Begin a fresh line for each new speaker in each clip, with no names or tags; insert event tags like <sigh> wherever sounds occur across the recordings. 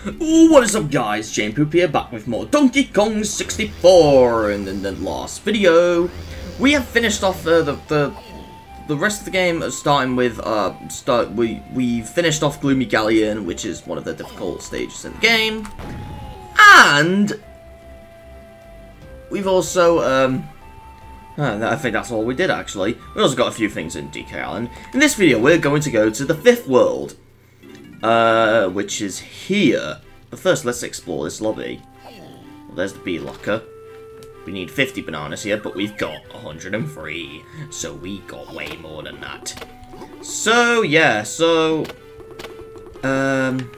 What is up guys, JNPoop here back with more Donkey Kong 64 and in the last video we have finished off uh, the, the the rest of the game starting with uh start we we finished off Gloomy Galleon which is one of the difficult stages in the game and we've also um uh, I think that's all we did actually. We also got a few things in DK Island. In this video we're going to go to the fifth world uh, which is here. But first, let's explore this lobby. Well, there's the B. Locker. We need 50 bananas here, but we've got 103. So we got way more than that. So, yeah, so... Um...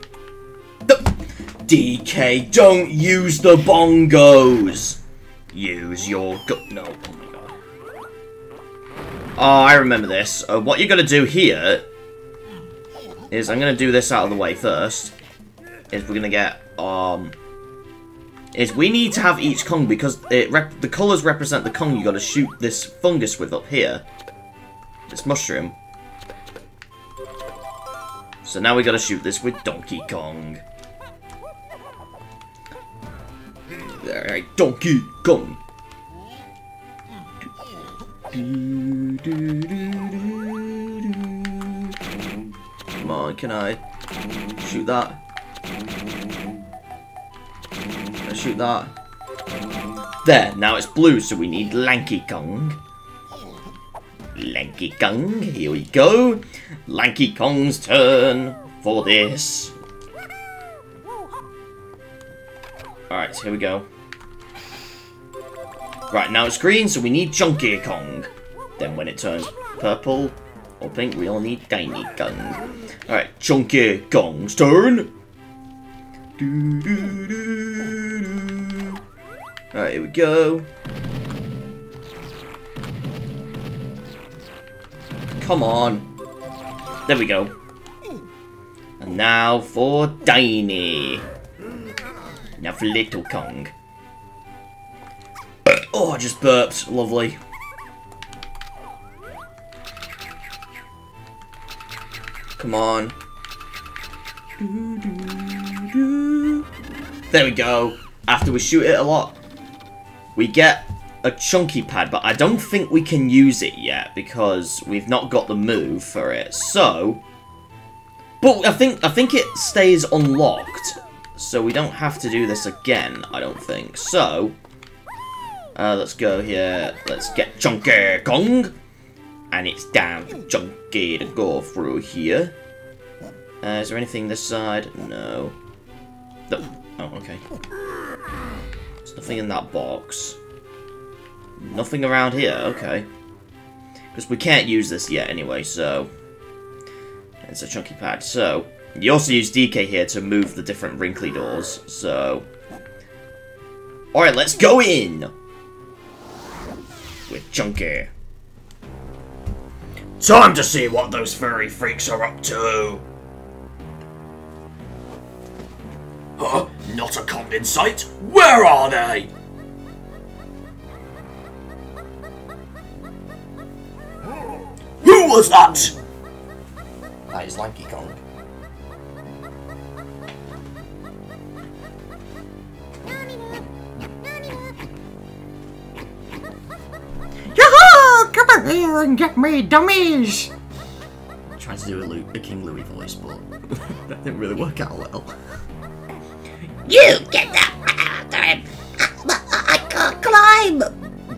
DK, don't use the bongos! Use your go- no, oh my god. Oh, I remember this. Uh, what you're gonna do here is I'm going to do this out of the way first. Is we're going to get, um... Is we need to have each Kong because it the colours represent the Kong you got to shoot this fungus with up here. This mushroom. So now we got to shoot this with Donkey Kong. Alright, Donkey Kong. Do, do, do, on, can I shoot that? I shoot that? There, now it's blue, so we need Lanky Kong. Lanky Kong, here we go. Lanky Kong's turn for this. Alright, here we go. Right, now it's green, so we need Chunky Kong. Then when it turns purple, I think we all need Tiny Kong. Alright, Chunky Kong's turn. Alright, here we go. Come on. There we go. And now for Tiny. Now for Little Kong. Oh, just burped. Lovely. Come on. There we go. After we shoot it a lot, we get a chunky pad, but I don't think we can use it yet because we've not got the move for it. So, but I think I think it stays unlocked, so we don't have to do this again. I don't think so. Uh, let's go here. Let's get Chunky Kong. And it's down to Chunky to go through here. Uh, is there anything this side? No. no. Oh, okay. There's nothing in that box. Nothing around here, okay. Because we can't use this yet anyway, so... It's a chunky pad. So, you also use DK here to move the different wrinkly doors, so... Alright, let's go in! With Chunky. Time to see what those furry freaks are up to! Huh? Not a sight? Where are they? Who was that?
That is Lanky Kong.
Come here and get me, dummies!
I tried to do a, Lu a King Louis voice, but <laughs> that didn't really work out well.
You get that after him! I, I can't climb!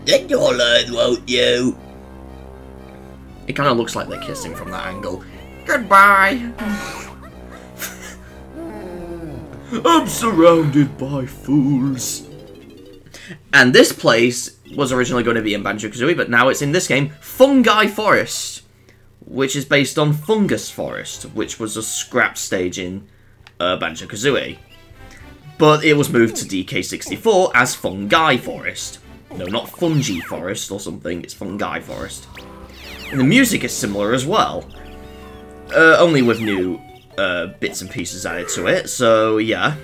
Then you'll learn, won't you? It kind of looks like they're kissing from that angle.
Goodbye!
I'm surrounded by fools. And this place was originally going to be in Banjo-Kazooie, but now it's in this game, Fungi Forest, which is based on Fungus Forest, which was a scrap stage in uh, Banjo-Kazooie. But it was moved to DK64 as Fungi Forest. No, not Fungi Forest or something, it's Fungi Forest. And the music is similar as well. Uh, only with new uh, bits and pieces added to it, so yeah.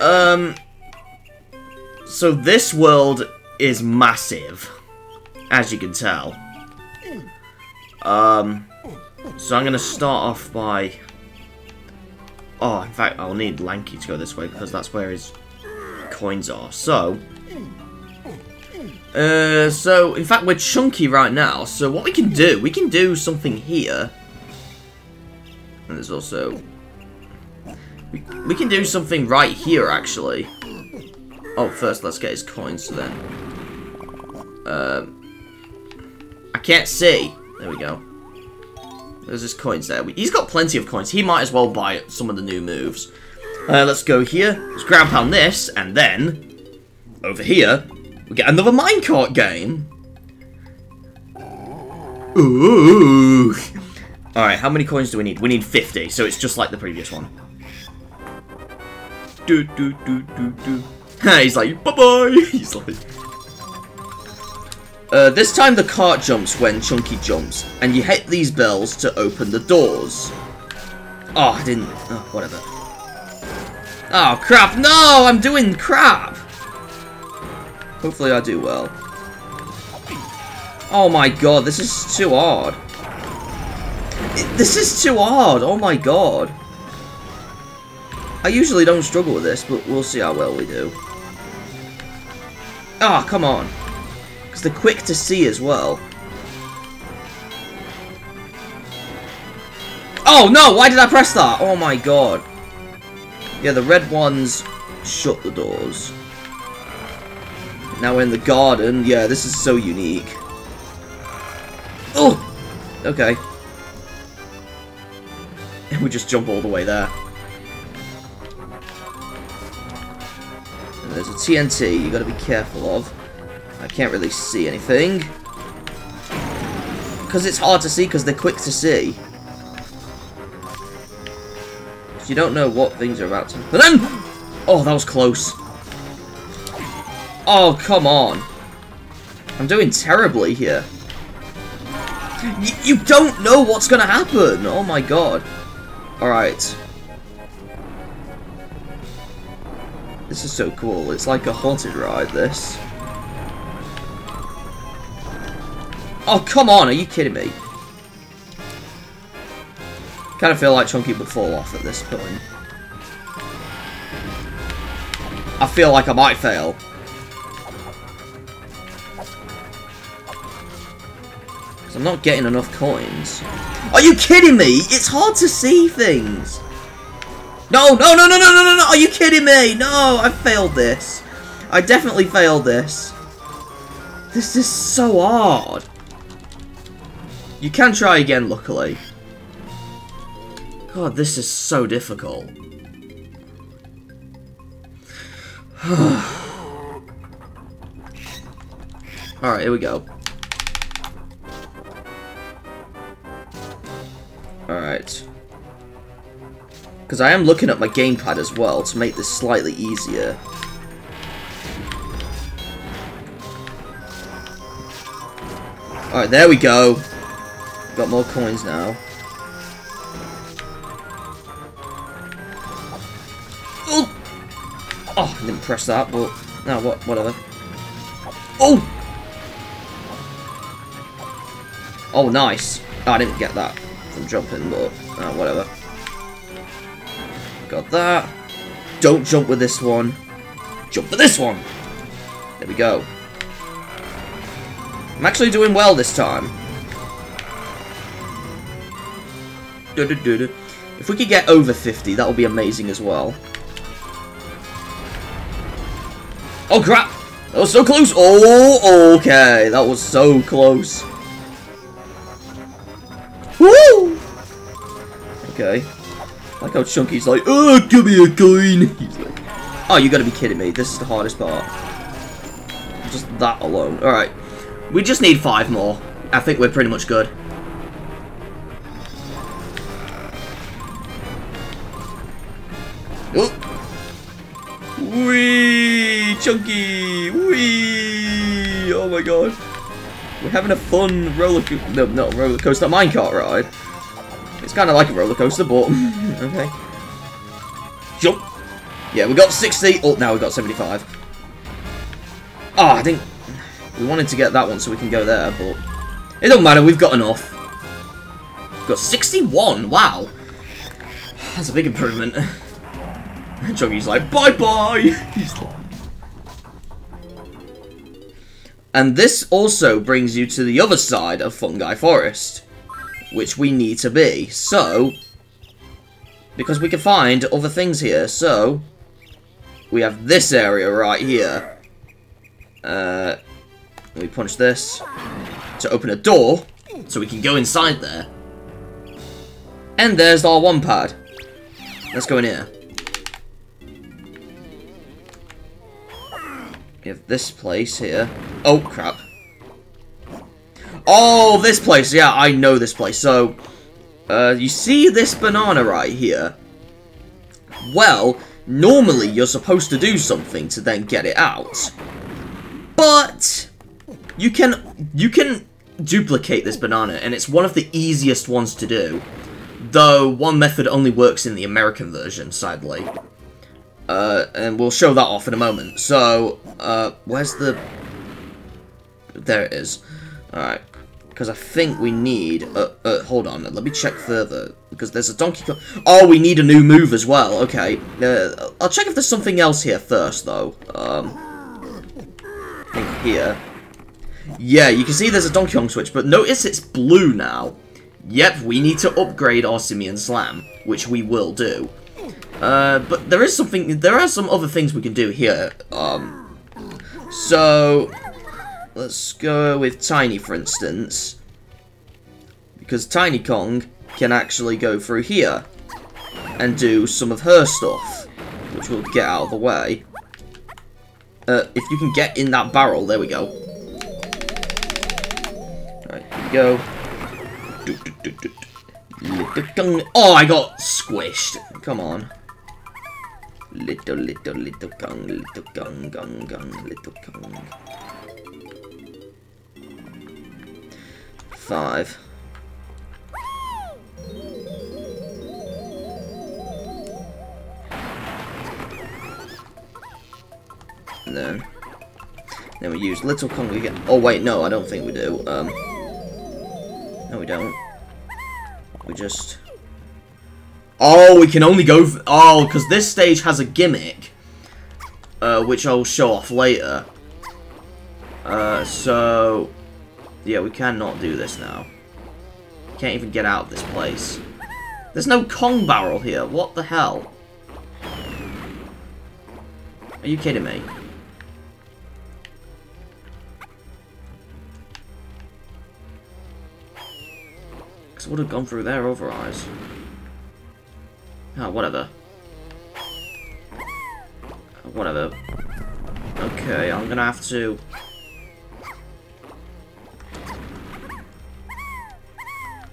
Um, so this world is massive, as you can tell. Um, so I'm going to start off by... Oh, in fact, I'll need Lanky to go this way because that's where his coins are. So, uh, so in fact, we're chunky right now. So what we can do, we can do something here. And there's also, we, we can do something right here actually. Oh, first let's get his coins. Then, um, I can't see. There we go. There's his coins there. He's got plenty of coins. He might as well buy some of the new moves. Uh, let's go here. Let's ground pound this, and then over here we get another minecart game. Ooh. All right, how many coins do we need? We need 50, so it's just like the previous one. Do do do do do. <laughs> He's like, bye bye. <laughs> He's like. Uh, this time the cart jumps when Chunky jumps, and you hit these bells to open the doors. Oh, I didn't. Oh, whatever. Oh, crap. No, I'm doing crap. Hopefully I do well. Oh my god, this is too hard. It- this is too hard. Oh my god. I usually don't struggle with this, but we'll see how well we do. Ah, come on. Because they're quick to see as well. Oh no, why did I press that? Oh my god. Yeah, the red ones shut the doors. Now we're in the garden. Yeah, this is so unique. Oh! Okay. And <laughs> we just jump all the way there. There's a TNT you gotta be careful of. I can't really see anything. Because it's hard to see because they're quick to see. So you don't know what things are about to... But then... Oh, that was close. Oh, come on. I'm doing terribly here. Y you don't know what's gonna happen! Oh my god. Alright. This is so cool. It's like a haunted ride, this. Oh, come on, are you kidding me? Kind of feel like Chunky would fall off at this point. I feel like I might fail. Because I'm not getting enough coins. Are you kidding me? It's hard to see things. No, no, no, no, no, no, no, no. Are you kidding me? No, I failed this. I definitely failed this. This is so hard. You can try again, luckily. God, this is so difficult. <sighs> Alright, here we go. Alright. Because I am looking at my gamepad as well to make this slightly easier. Alright, there we go. Got more coins now. Oh! Oh, I didn't press that, but no, what, whatever. Oh! Oh, nice. Oh, I didn't get that from jumping, but uh, whatever. Got that. Don't jump with this one. Jump for this one. There we go. I'm actually doing well this time. If we could get over 50, that would be amazing as well. Oh crap! That was so close! Oh, okay. That was so close. Woo! Okay. Like how Chunky's like, oh, give me a coin! <laughs> He's like, oh, you gotta be kidding me. This is the hardest part. Just that alone. Alright. We just need five more. I think we're pretty much good. Oh! Wee! Chunky! Wee! Oh my god. We're having a fun roller co no, not roller coaster, minecart ride. It's kind of like a roller coaster, but okay. Jump. Yeah, we got 60. Oh, now we got 75. Oh, I think we wanted to get that one so we can go there, but it don't matter. We've got enough. We've got 61. Wow. That's a big improvement. <laughs> Chuggy's like! <laughs> He's like... And this also brings you to the other side of Fungi Forest, which we need to be. So, because we can find other things here, so we have this area right here. Uh, we punch this to open a door, so we can go inside there. And there's our one pad. Let's go in here. We have this place here. Oh, crap. Oh, this place. Yeah, I know this place. So, uh, you see this banana right here? Well, normally you're supposed to do something to then get it out. But, you can, you can duplicate this banana, and it's one of the easiest ones to do. Though, one method only works in the American version, sadly. Uh, and we'll show that off in a moment. So, uh, where's the... There it is. Alright. Because I think we need... Uh, uh, hold on, let me check further. Because there's a Donkey Kong... Oh, we need a new move as well. Okay. Uh, I'll check if there's something else here first, though. Um, I think here. Yeah, you can see there's a Donkey Kong switch, but notice it's blue now. Yep, we need to upgrade our Simian Slam, which we will do. Uh, but there is something, there are some other things we can do here. Um, so, let's go with Tiny, for instance. Because Tiny Kong can actually go through here and do some of her stuff, which we'll get out of the way. Uh, if you can get in that barrel, there we go. Alright, here we go. Little gung. Oh, I got squished. Come on. Little, little, little gung, little gung, gung, gung, little gung. Five. Then, then we use little Kong again. Oh wait, no, I don't think we do. Um, no, we don't. We just Oh, we can only go... Oh, because this stage has a gimmick. Uh, which I'll show off later. Uh, so... Yeah, we cannot do this now. Can't even get out of this place. There's no Kong barrel here. What the hell? Are you kidding me? Because would have gone through there otherwise. Oh, ah, whatever. Ah, whatever. Okay, I'm gonna have to...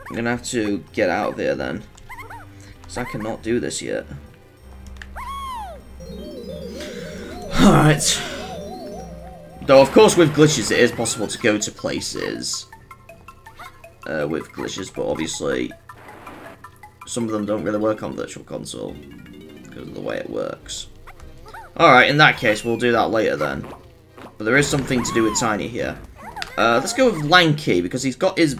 I'm gonna have to get out of here then. Because I cannot do this yet. Alright. Though, of course, with glitches, it is possible to go to places uh, with glitches, but obviously some of them don't really work on Virtual Console because of the way it works. Alright, in that case, we'll do that later then. But there is something to do with Tiny here. Uh, let's go with Lanky, because he's got his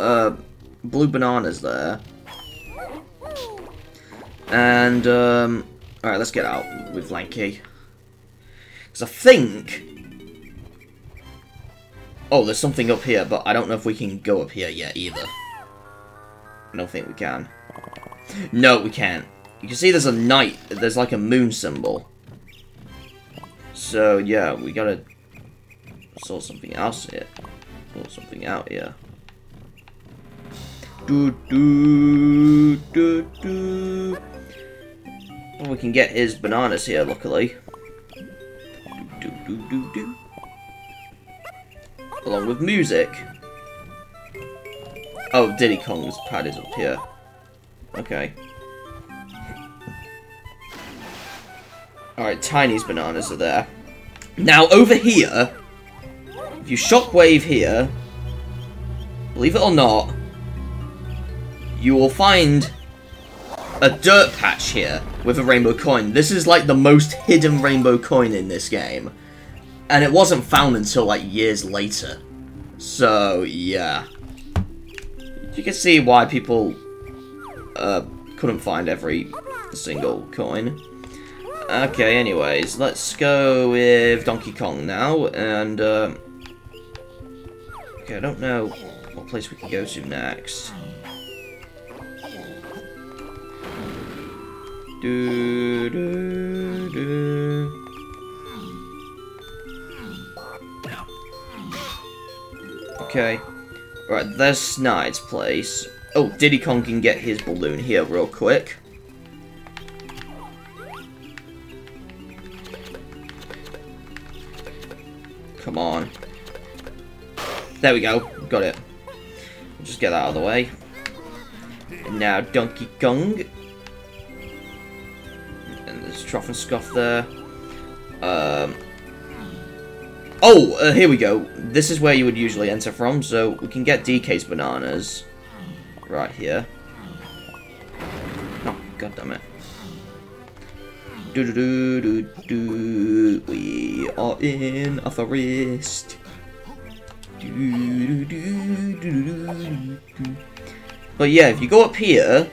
uh, blue bananas there. And, um, alright, let's get out with Lanky. Because I think... Oh, there's something up here, but I don't know if we can go up here yet either. I don't think we can. No, we can't. You can see there's a night, there's like a moon symbol. So, yeah, we gotta sort something else here. Sort something out here. Do, do, do, do. We can get his bananas here, luckily. Do, do, do, do. Along with music. Oh, Diddy Kong's pad is up here. Okay. Alright, Tiny's bananas are there. Now, over here, if you shockwave here, believe it or not, you will find a dirt patch here with a rainbow coin. This is like the most hidden rainbow coin in this game. And it wasn't found until like years later. So, yeah you can see why people uh, couldn't find every single coin. Okay, anyways, let's go with Donkey Kong now, and, um, okay, I don't know what place we can go to next. Do, do, do. Okay. Right, there's Snide's place. Oh, Diddy Kong can get his balloon here real quick. Come on. There we go. Got it. Just get that out of the way. And now Donkey Kong. And there's Troff and Scoff there. Um, oh, uh, here we go. This is where you would usually enter from, so we can get DK's bananas. Right here. Oh, god damn it. Do do do do do. We are in a forest. Do, do, do, do, do. But yeah, if you go up here,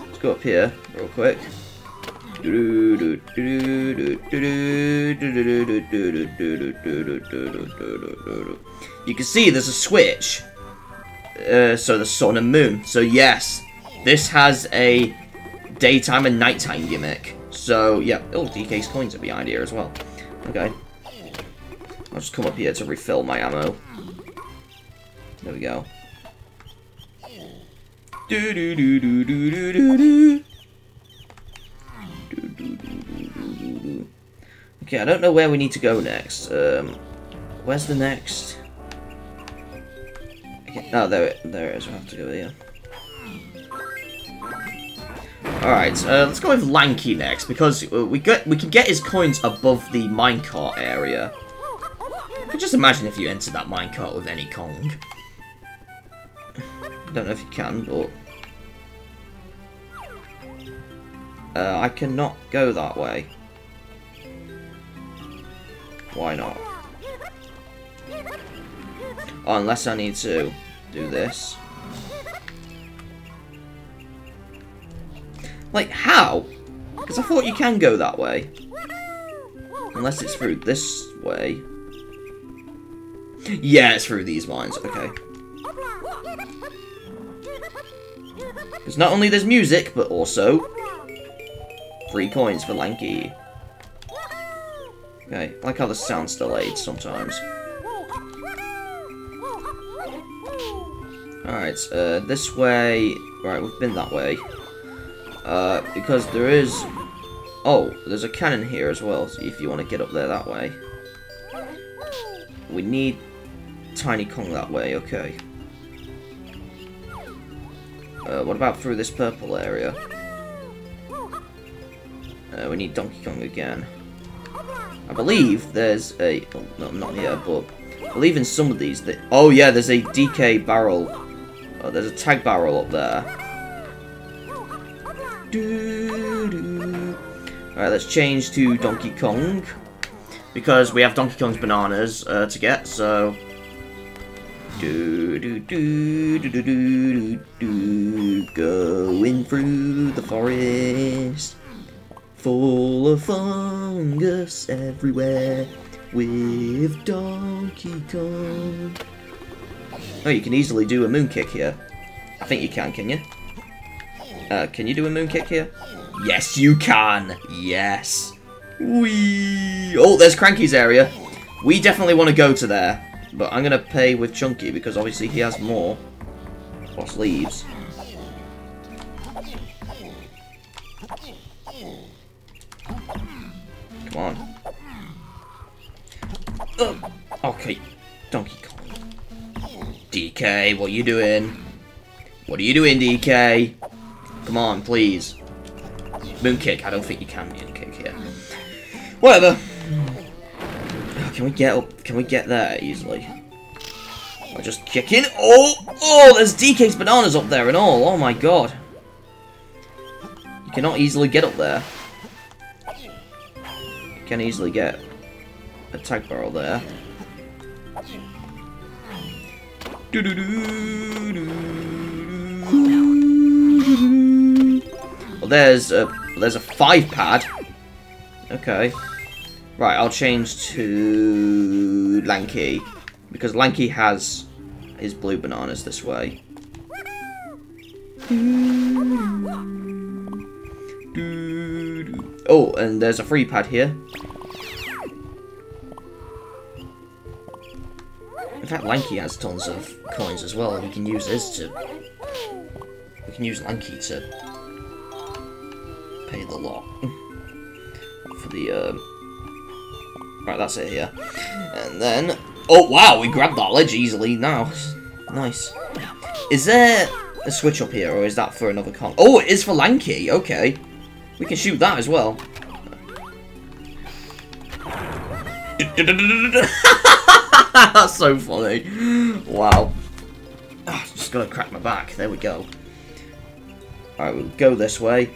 let's go up here real quick. You can see there's a switch. Uh, so the sun and moon. So yes, this has a daytime and nighttime gimmick. So yeah, oh DK's coins are behind here as well. Okay. I'll just come up here to refill my ammo. There we go. Do do do do do do do do. Okay, I don't know where we need to go next. Um, where's the next? Okay, oh, there, it, there it is. We have to go here. Alright, uh, let's go with Lanky next, because uh, we get we can get his coins above the minecart area. I can just imagine if you entered that minecart with any Kong. I <laughs> Don't know if you can, but... Uh, I cannot go that way. Why not? Oh, unless I need to do this. Like, how? Because I thought you can go that way. Unless it's through this way. Yeah, it's through these mines. Okay. Because not only there's music, but also free coins for Lanky. Okay, I like how the sound's delayed sometimes. Alright, uh, this way... Right, we've been that way. Uh, because there is... Oh, there's a cannon here as well, if you want to get up there that way. We need Tiny Kong that way, okay. Uh, what about through this purple area? Uh, we need Donkey Kong again. I believe there's a... Oh, no, not here, but... I believe in some of these that... Oh, yeah, there's a DK barrel. Oh, there's a tag barrel up there. Alright, let's change to Donkey Kong. Because we have Donkey Kong's bananas uh, to get, so... Do do do do do do do going through the forest full of fungus everywhere with Donkey Kong. Oh, you can easily do a moon kick here. I think you can, can you? Uh, can you do a moon kick here? Yes, you can. Yes. Wee. Oh, there's Cranky's area. We definitely want to go to there. But I'm going to pay with Chunky because obviously he has more. Plus leaves. On. Ugh. Okay. Donkey Kong. DK, what are you doing? What are you doing, DK? Come on, please. Moon kick. I don't think you can moon kick here. Whatever. Oh, can we get up? Can we get there easily? Or just kick in? Oh! Oh! There's DK's bananas up there and all. Oh my god. You cannot easily get up there. Can easily get a tag barrel there. Do do do. Well, there's a there's a five pad. Okay. Right, I'll change to Lanky because Lanky has his blue bananas this way. Oh, and there's a free pad here. In fact, Lanky has tons of coins as well. We can use his to. We can use Lanky to pay the lot <laughs> for the. Um... Right, that's it here. And then, oh wow, we grabbed that ledge easily now. Nice. Is there a switch up here, or is that for another con? Oh, it is for Lanky. Okay, we can shoot that as well. <laughs> That's so funny. Wow. Ah, just gonna crack my back. There we go. Alright, we'll go this way.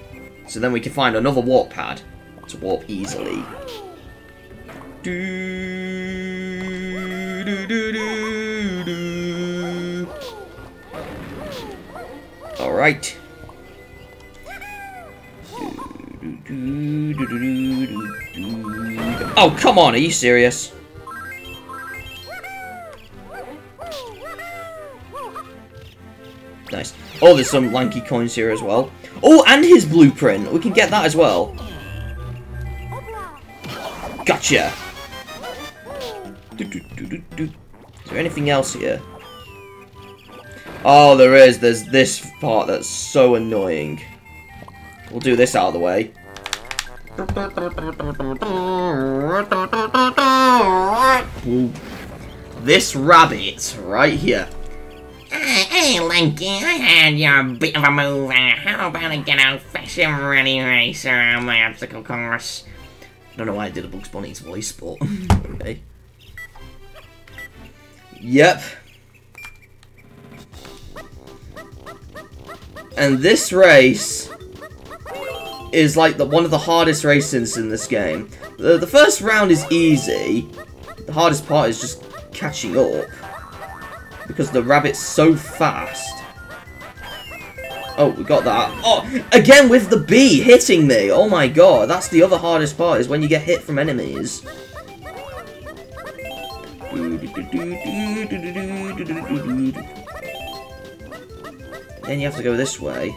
So then we can find another warp pad to warp easily. Do, do, do. Alright. Oh, come on, are you serious? Nice. Oh, there's some lanky coins here as well. Oh, and his blueprint. We can get that as well. Gotcha. Is there anything else here? Oh, there is. There's this part that's so annoying. We'll do this out of the way. This rabbit right here.
Hey, hey, I had your bit of a move. Uh, how about a get old fashioned running race around my obstacle course?
I don't know why I did a Bugs Bunny's voice, but okay. Yep. And this race is like the one of the hardest races in this game. The, the first round is easy. The hardest part is just catching up. Because the rabbit's so fast. Oh, we got that. Oh, again with the bee hitting me. Oh my god, that's the other hardest part, is when you get hit from enemies. Then you have to go this way.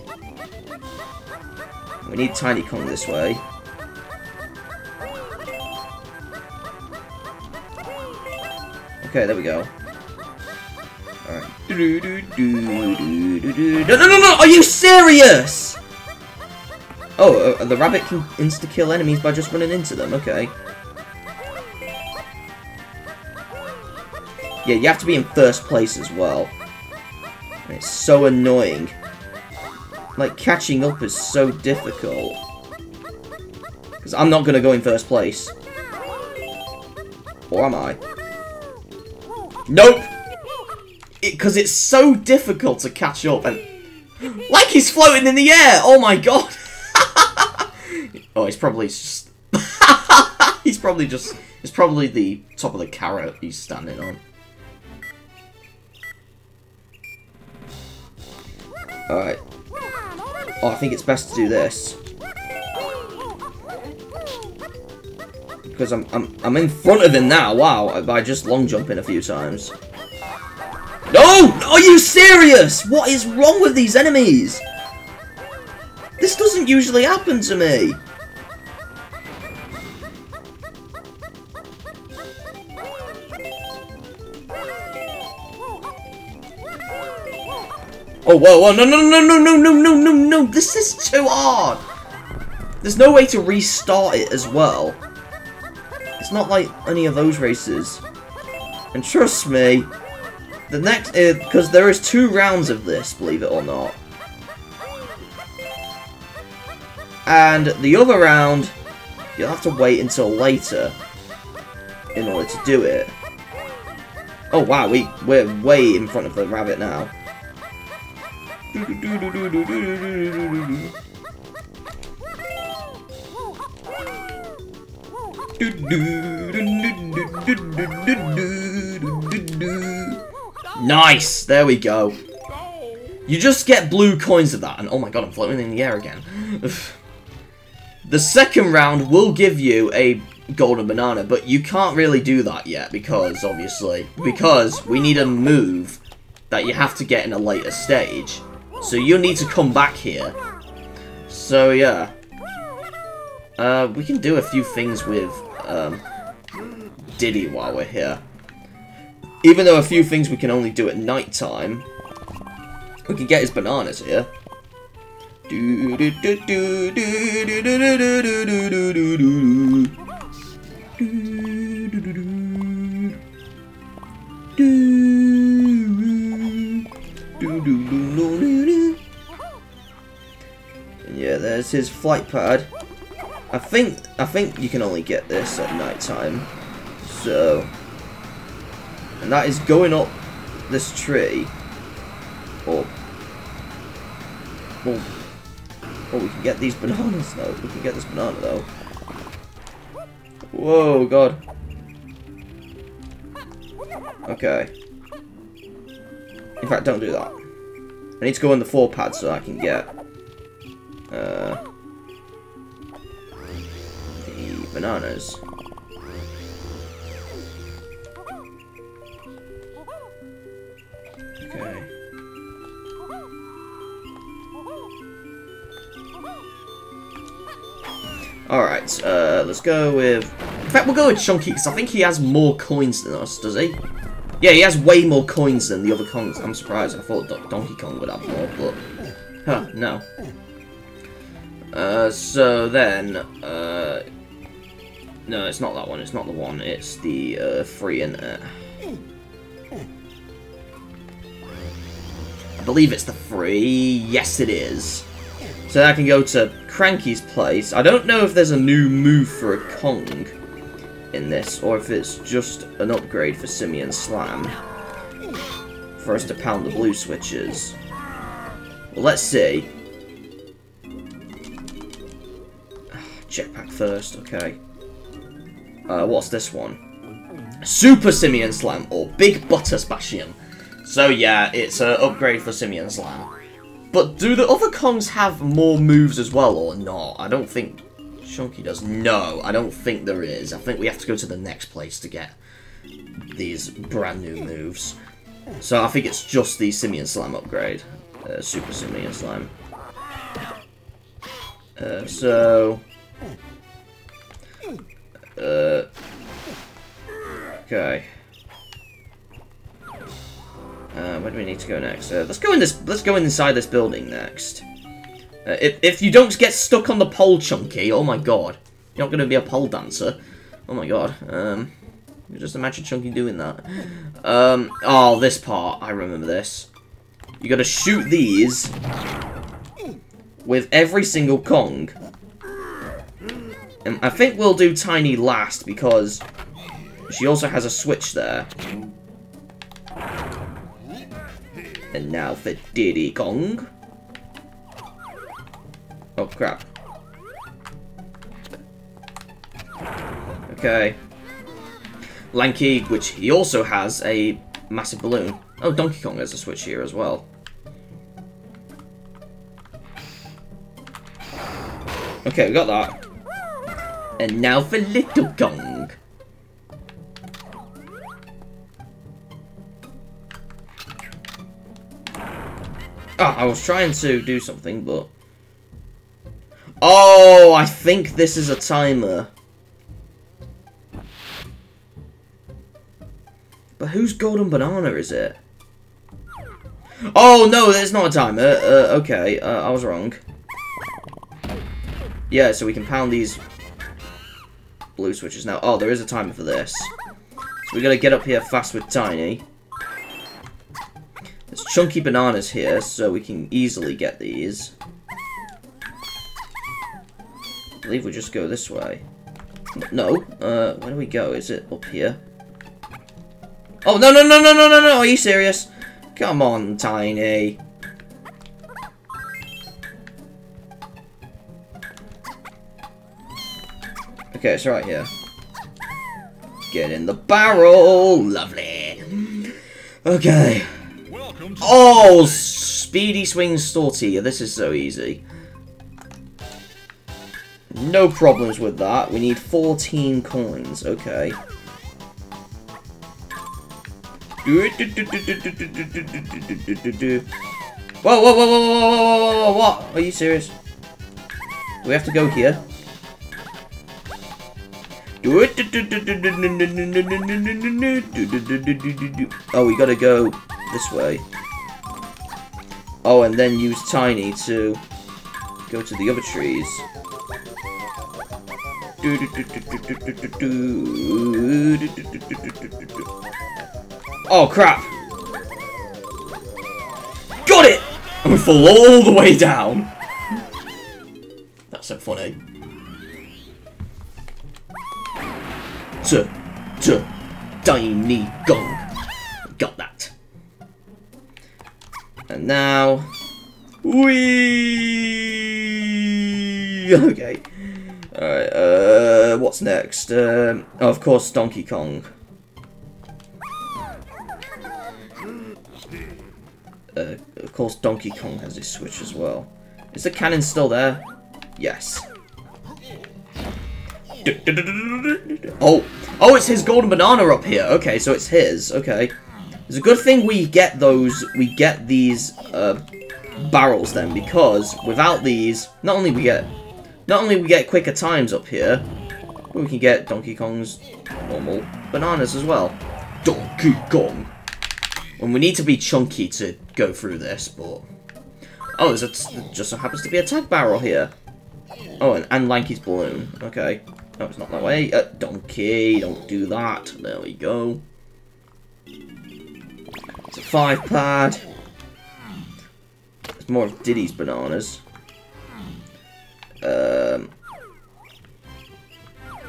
We need Tiny Kong this way. Okay, there we go. Alright. No, no, no, no! Are you serious? Oh, uh, the rabbit can insta-kill enemies by just running into them. Okay. Yeah, you have to be in first place as well. It's so annoying. Like, catching up is so difficult. Because I'm not going to go in first place. Or am I? Nope! Because it, it's so difficult to catch up and... Like he's floating in the air! Oh my god! <laughs> oh, he's probably just... <laughs> he's probably just... It's probably the top of the carrot he's standing on. Alright. Oh, I think it's best to do this. Because I'm, I'm, I'm in front of him now, wow, by just long jumping a few times. No! Are you serious? What is wrong with these enemies? This doesn't usually happen to me. Oh, whoa, whoa, no, no, no, no, no, no, no, no, no, this is too hard. There's no way to restart it as well. It's not like any of those races. And trust me, the next, because uh, there is two rounds of this, believe it or not. And the other round, you'll have to wait until later in order to do it. Oh wow, we, we're way in front of the rabbit now. Nice! There we go. You just get blue coins of that, and oh my god, I'm floating in the air again. <sighs> the second round will give you a golden banana, but you can't really do that yet because, obviously, because we need a move that you have to get in a later stage. So you'll need to come back here. So, yeah. Uh, we can do a few things with, um, Diddy while we're here. Even though a few things we can only do at night time, we can get his bananas here. Yeah, there's his flight pad. I think I think you can only get this at night time. So and that is going up this tree. Or well, well, we can get these bananas though. We can get this banana though. Whoa, God. Okay. In fact, don't do that. I need to go in the four pad so I can get uh, the bananas. Okay. Alright, uh, let's go with... In fact, we'll go with Chunky, because I think he has more coins than us, does he? Yeah, he has way more coins than the other Kongs. I'm surprised. I thought Don Donkey Kong would have more, but... Huh, no. Uh, so then, uh... No, it's not that one. It's not the one. It's the, uh, free internet. I believe it's the free. Yes, it is. So I can go to Cranky's place. I don't know if there's a new move for a Kong in this, or if it's just an upgrade for Simian Slam. For us to pound the blue switches. Well, let's see. Jetpack first, okay. Uh, what's this one? Super Simian Slam, or Big Butter Spashium. So yeah, it's an upgrade for Simian Slam. But do the other Kongs have more moves as well, or not? I don't think Chunky does. No, I don't think there is. I think we have to go to the next place to get these brand new moves. So I think it's just the Simian Slam upgrade. Uh, Super Simian Slam. Uh, so... Uh, okay. Uh, where do we need to go next? Uh, let's go in this. Let's go inside this building next. Uh, if if you don't get stuck on the pole, Chunky, oh my god, you're not gonna be a pole dancer. Oh my god. Um, just imagine Chunky doing that. Um, oh, this part, I remember this. You gotta shoot these with every single Kong. And I think we'll do Tiny last because she also has a switch there. And now for Diddy Kong. Oh crap. Okay. Lanky, which he also has a massive balloon. Oh, Donkey Kong has a switch here as well. Okay, we got that. And now for Little Kong. Oh, I was trying to do something, but... Oh, I think this is a timer. But whose golden banana is it? Oh, no, it's not a timer. Uh, okay, uh, I was wrong. Yeah, so we can pound these blue switches now. Oh, there is a timer for this. So we gotta get up here fast with Tiny. There's chunky bananas here, so we can easily get these. I believe we just go this way. No, uh, where do we go? Is it up here? Oh, no, no, no, no, no, no, no, are you serious? Come on, Tiny. Okay, it's right here. Get in the barrel! Lovely! Okay. Oh, Speedy Swing Sortie. This is so easy. No problems with that. We need 14 coins. Okay. Whoa, whoa, whoa, whoa, whoa, whoa, whoa, whoa, what? Are you serious? We have to go here. Oh, we gotta go this way. Oh, and then use Tiny to go to the other trees. Oh, crap! Got it! And we fall all the way down. That's so funny. T, to, tiny gong. Got that. And now, we okay. Alright, uh, what's next? Um, oh, of course, Donkey Kong. Uh, of course, Donkey Kong has his switch as well. Is the cannon still there? Yes. Oh, oh, it's his golden banana up here. Okay, so it's his. Okay, it's a good thing we get those. We get these uh, barrels then, because without these, not only we get, not only we get quicker times up here, but we can get Donkey Kong's normal bananas as well. Donkey Kong. And we need to be chunky to go through this, but... Oh, there's a, there just so happens to be a tag barrel here. Oh, and, and Lanky's balloon. Okay. No, it's not that way. Uh, donkey, don't do that. There we go. It's a five pad. It's more of Diddy's bananas. Um...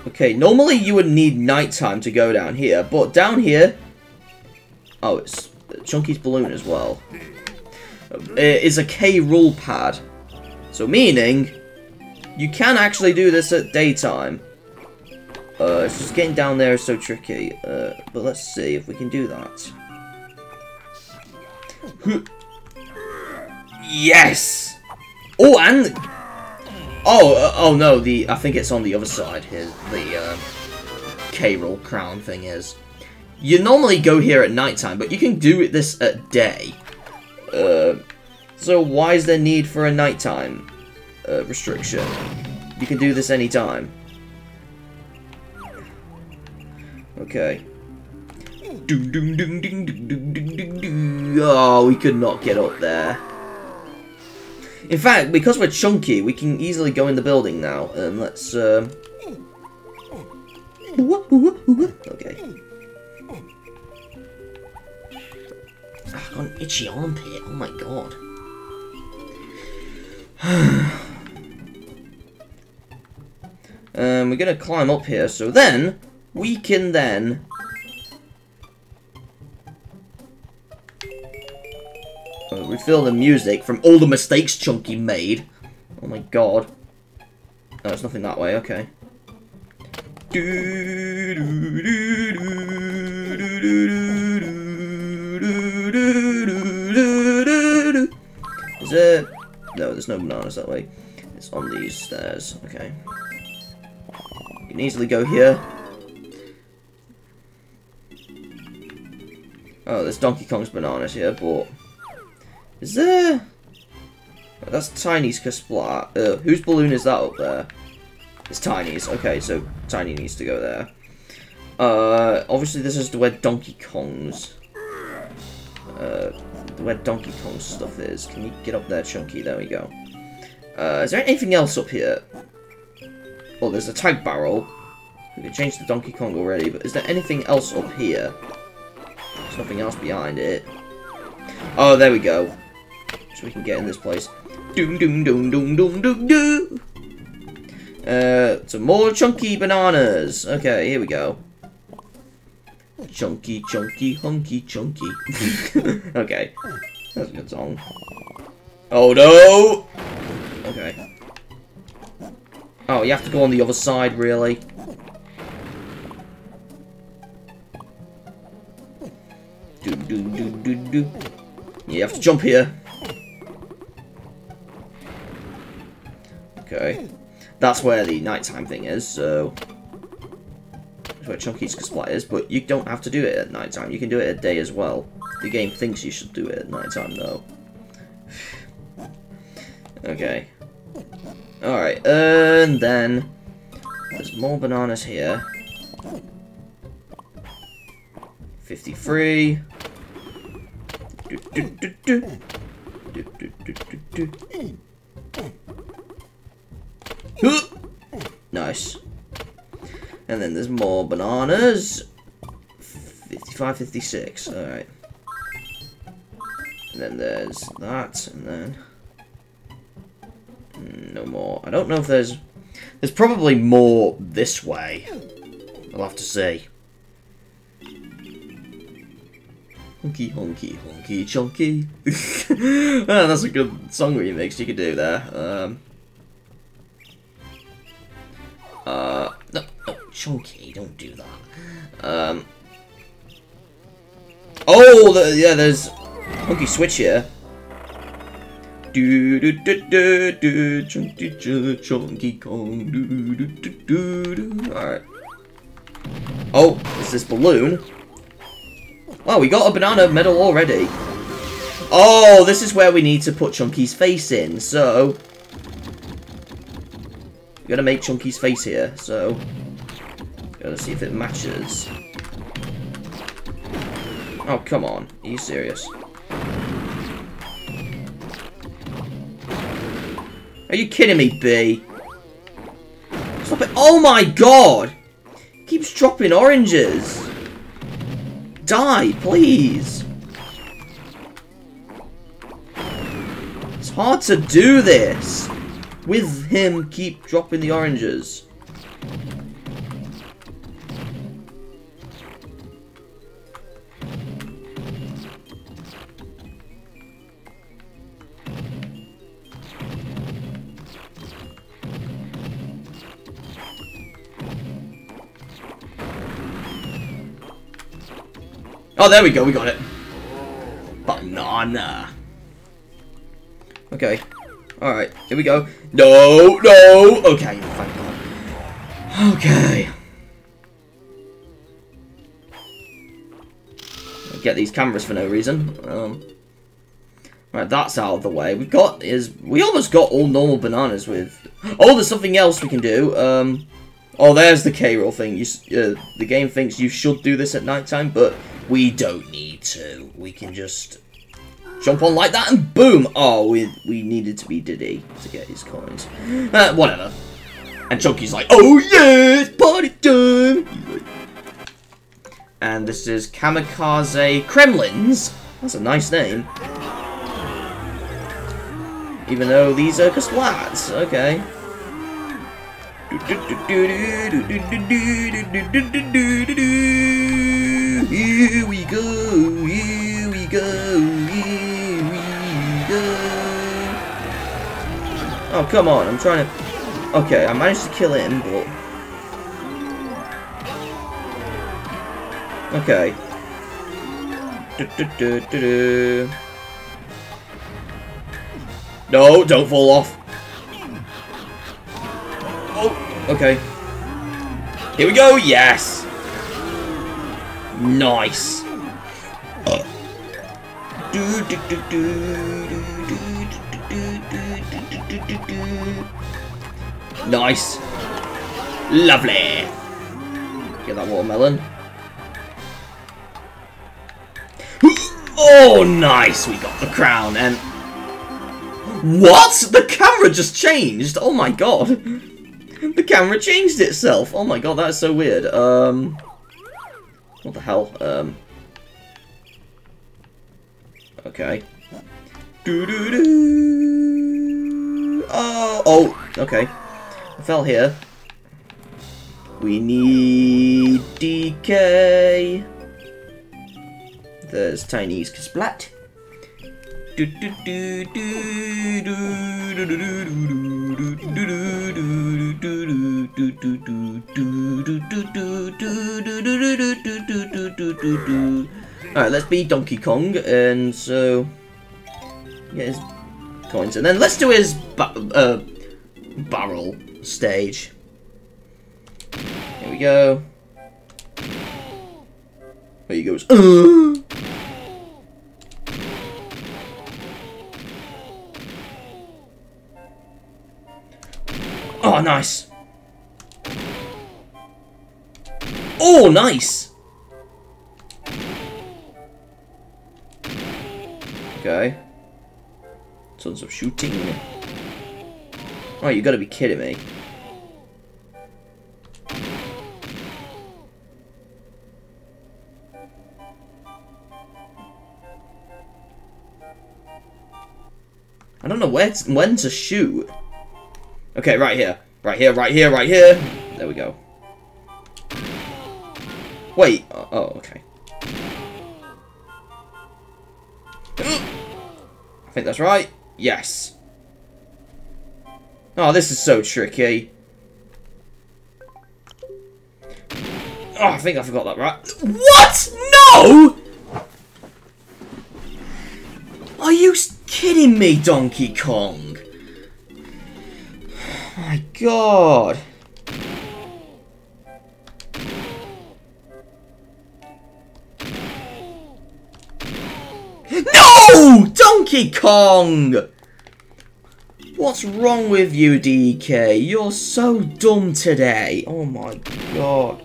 Okay, normally you would need nighttime to go down here, but down here... Oh, it's Chunky's balloon as well. It is a K. Rool pad. So meaning, you can actually do this at daytime. Uh, it's just getting down there is so tricky. Uh, but let's see if we can do that. yes! Oh, and... Oh, uh, oh no, the I think it's on the other side here. The uh, K. Rool crown thing is. You normally go here at nighttime, but you can do this at day. Uh, so why is there need for a nighttime uh, restriction? You can do this anytime. Ding. Oh, we could not get up there. In fact, because we're chunky, we can easily go in the building now. And let's, um... Okay. Ah, I've got an itchy armpit. Oh my god. <sighs> um, we're gonna climb up here, so then we can then uh, refill the music from all the mistakes Chunky made. Oh my god. No, it's nothing that way. Okay. Is it? No, there's no bananas that way. It's on these stairs. Okay. You can easily go here. Oh, there's Donkey Kong's bananas here, but... Is there... Oh, that's Tiny's Kasplat. Uh, whose balloon is that up there? It's Tiny's. Okay, so Tiny needs to go there. Uh, obviously this is where Donkey Kong's... Uh, where Donkey Kong's stuff is. Can you get up there, Chunky? There we go. Uh, is there anything else up here? Oh, there's a tag barrel. We can change the Donkey Kong already, but is there anything else up here? There's nothing else behind it. Oh, there we go. So we can get in this place. Doom doom doom doom doom doom doom. Uh, some more chunky bananas. Okay, here we go. Chunky, chunky, hunky, chunky. <laughs> okay, that's a good song. Oh no! Okay. Oh, you have to go on the other side, really? Do do do do do. You have to jump here. Okay. that's where the nighttime thing is, so... That's where Chunky's Splat is, but you don't have to do it at nighttime. You can do it at day as well. The game thinks you should do it at nighttime, though. okay. Alright, and then... There's more bananas here. 53. Nice. And then there's more bananas. 55, 56. Alright. And then there's that, and then... No more. I don't know if there's... There's probably more this way. I'll have to see. Honky, honky, honky, chunky. <laughs> ah, that's a good song remix you could do there. Um, uh, no, no, chunky, don't do that. Um, oh, the, yeah, there's honky switch here. Do do do do do chunky ch chunky kong do do do do do. All right. Oh, is this balloon? Wow, we got a banana medal already. Oh, this is where we need to put Chunky's face in, so... We're gonna make Chunky's face here, so... Gotta see if it matches. Oh, come on. Are you serious? Are you kidding me, B? Stop it. Oh my god! Keeps dropping oranges. Die, please. It's hard to do this. With him keep dropping the oranges. Oh, there we go, we got it. Banana. Okay. Alright, here we go. No, no! Okay, thank God. Okay. Get these cameras for no reason. Um, right, that's out of the way. We've got is we almost got all normal bananas with. Oh, there's something else we can do. Um, oh, there's the K. Rool thing. You, uh, the game thinks you should do this at nighttime, but we don't need to. We can just jump on like that and boom! Oh, we, we needed to be Diddy to get his coins. Uh, whatever. And Chunky's like, oh yeah, it's party time! And this is Kamikaze Kremlings. That's a nice name. Even though these are Kasplats. Okay. Here we go, here we go, here we go. Oh, come on, I'm trying to... Okay, I managed to kill him, but... Okay. No, don't fall off. Oh, okay. Here we go, yes! Nice. Do, do, do, do, do, do, do, do, Nice. Lovely. Get that watermelon. Oh, nice. We got the crown. And what? The camera just changed. Oh my god. The camera changed itself. Oh my god, that's so weird. Um... What the hell? Um. Okay. Do do do. Oh, oh. Okay. I fell here. We need DK. There's Tiny's Splat. Alright, let's be Donkey Kong, and so get his coins, and then let's do his ba uh, barrel stage. Here we go. There he goes. <gasps> Uh. <laughs> Oh, nice. Oh, nice. Okay. Tons of shooting. Oh, you gotta be kidding me. I don't know where to, when to shoot. Okay, right here. Right here, right here, right here. There we go. Wait. Oh, oh okay. I think that's right. Yes. Oh, this is so tricky. Oh, I think I forgot that right. What? No! Are you kidding me, Donkey Kong? My god. No! Donkey Kong! What's wrong with you, DK? You're so dumb today. Oh my god.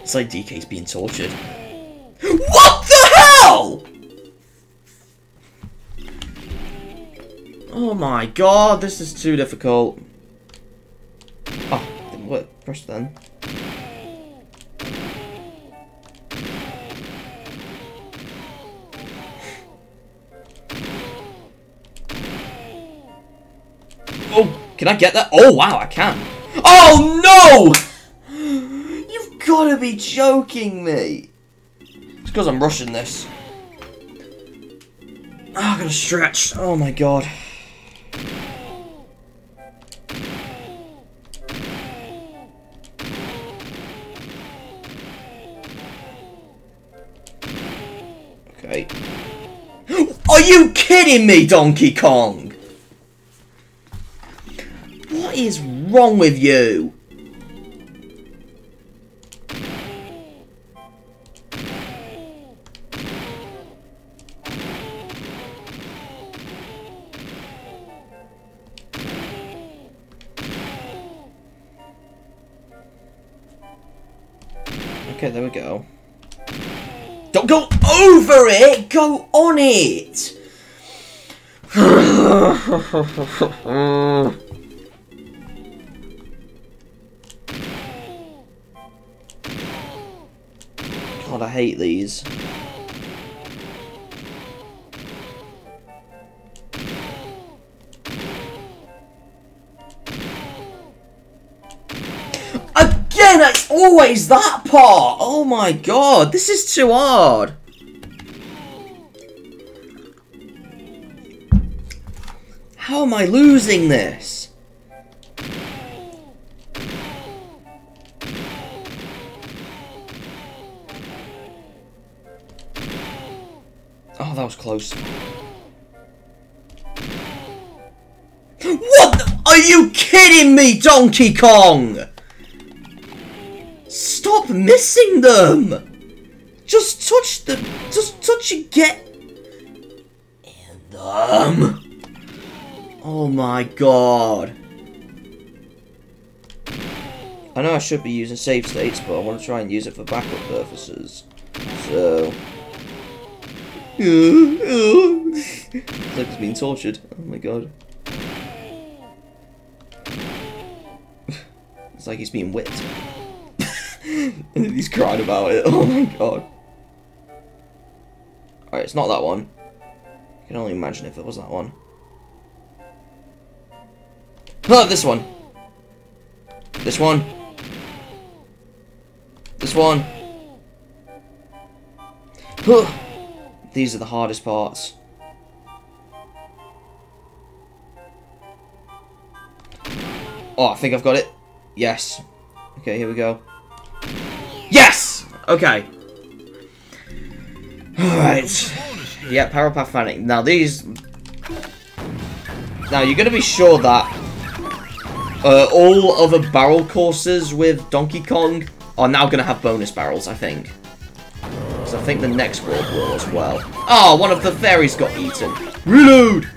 It's like DK's being tortured. What the hell? Oh my god, this is too difficult. Oh, didn't work. Press then. Oh, can I get that? Oh, wow, I can. Oh, no! You've got to be joking me. It's because I'm rushing this. Oh, I gotta stretch. Oh, my God. Okay. Are you kidding me, Donkey Kong? What is wrong with you? Okay, there we go. Don't go over it! Go on it! <laughs> God, I hate these. Again, it's always that part! Oh my god, this is too hard! How am I losing this? Oh, that was close. What the- Are you kidding me, Donkey Kong? Stop missing them! Just touch them. Just touch and get in them. Oh my god. I know I should be using save states, but I want to try and use it for backup purposes. So. <laughs> it's like he's being tortured. Oh my god. <laughs> It's like he's being whipped. <laughs> he's crying about it. <laughs> Oh my god. Alright, it's not that one. I can only imagine if it was that one. Oh, this one. This one. This one. These are the hardest parts. Oh, I think I've got it. Yes. Okay, here we go. Okay. Alright. Yeah, Peril Path Panic. Now these... Now you're gonna be sure that uh, all other barrel courses with Donkey Kong are now gonna have bonus barrels, I think. Because I think the next world will as well. Oh, one of the fairies got eaten. Reload!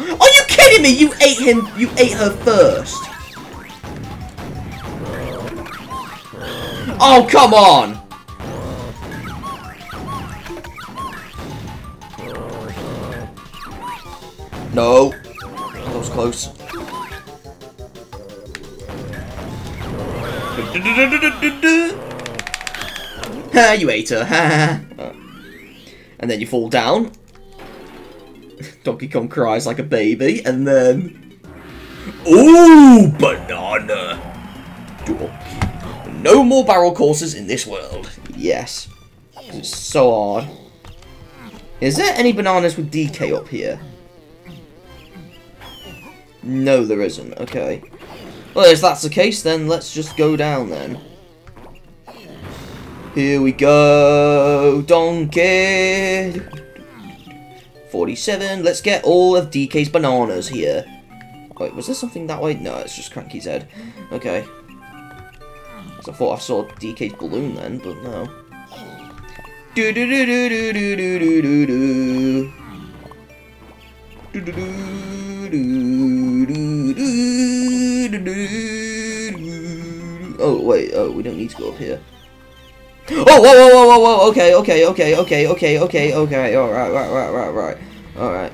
Are you kidding me? You ate him. You ate her first. Oh, come on! No. That was close. Ha, you ate her. And then you fall down. <laughs> Donkey Kong cries like a baby, and then... Ooh, banana! No more barrel courses in this world. Yes. It's so hard. Is there any bananas with DK up here? No, there isn't. Okay. Well, if that's the case, then let's just go down then. Here we go, Donkey. 47. Let's get all of DK's bananas here. Wait, was there something that way? No, it's just Cranky's head. Okay. So I thought I saw DK's balloon then, but no. Do do do do do do do do do do. Do do do Oh wait, oh we don't need to go up here. Oh, whoa, whoa, whoa, whoa, whoa, okay, okay, okay, okay, okay, okay, okay, alright, right, right, right, right, alright.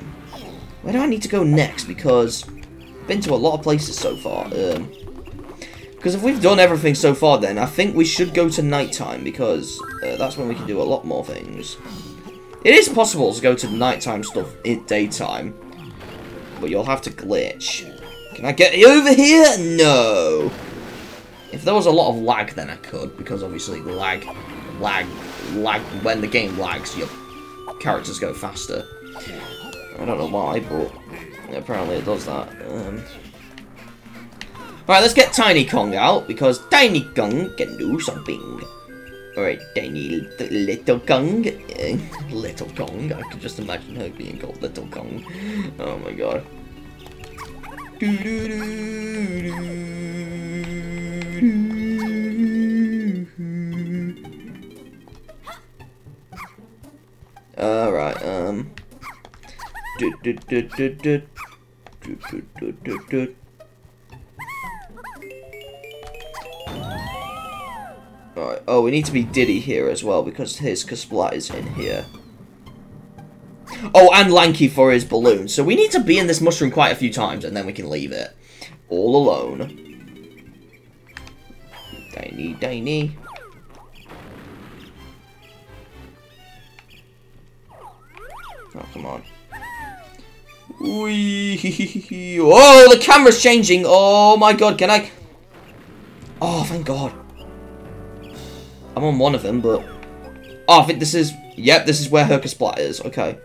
Where do I need to go next? Because I've been to a lot of places so far. Um, because if we've done everything so far then, I think we should go to nighttime, because uh, that's when we can do a lot more things. It is possible to go to nighttime stuff in daytime, but you'll have to glitch. Can I get over here? No. If there was a lot of lag, then I could, because obviously lag, lag, lag, when the game lags, your characters go faster. I don't know why, but apparently it does that. Um, Alright, let's get Tiny Kong out, because Tiny Kong can do something. Alright, Tiny Little Kong. <laughs> Little Kong, I can just imagine her being called Little Kong. Oh my god. Alright, um. Oh, we need to be Diddy here as well because his Kasplat is in here. Oh, and Lanky for his balloon. So we need to be in this mushroom quite a few times and then we can leave it. All alone. Tiny, tiny. Oh, come on. Wee. Oh, the camera's changing. Oh my god, can I... Oh, thank god. I'm on one of them, but... Oh, I think this is... Yep, this is where her Kasplat is. Okay.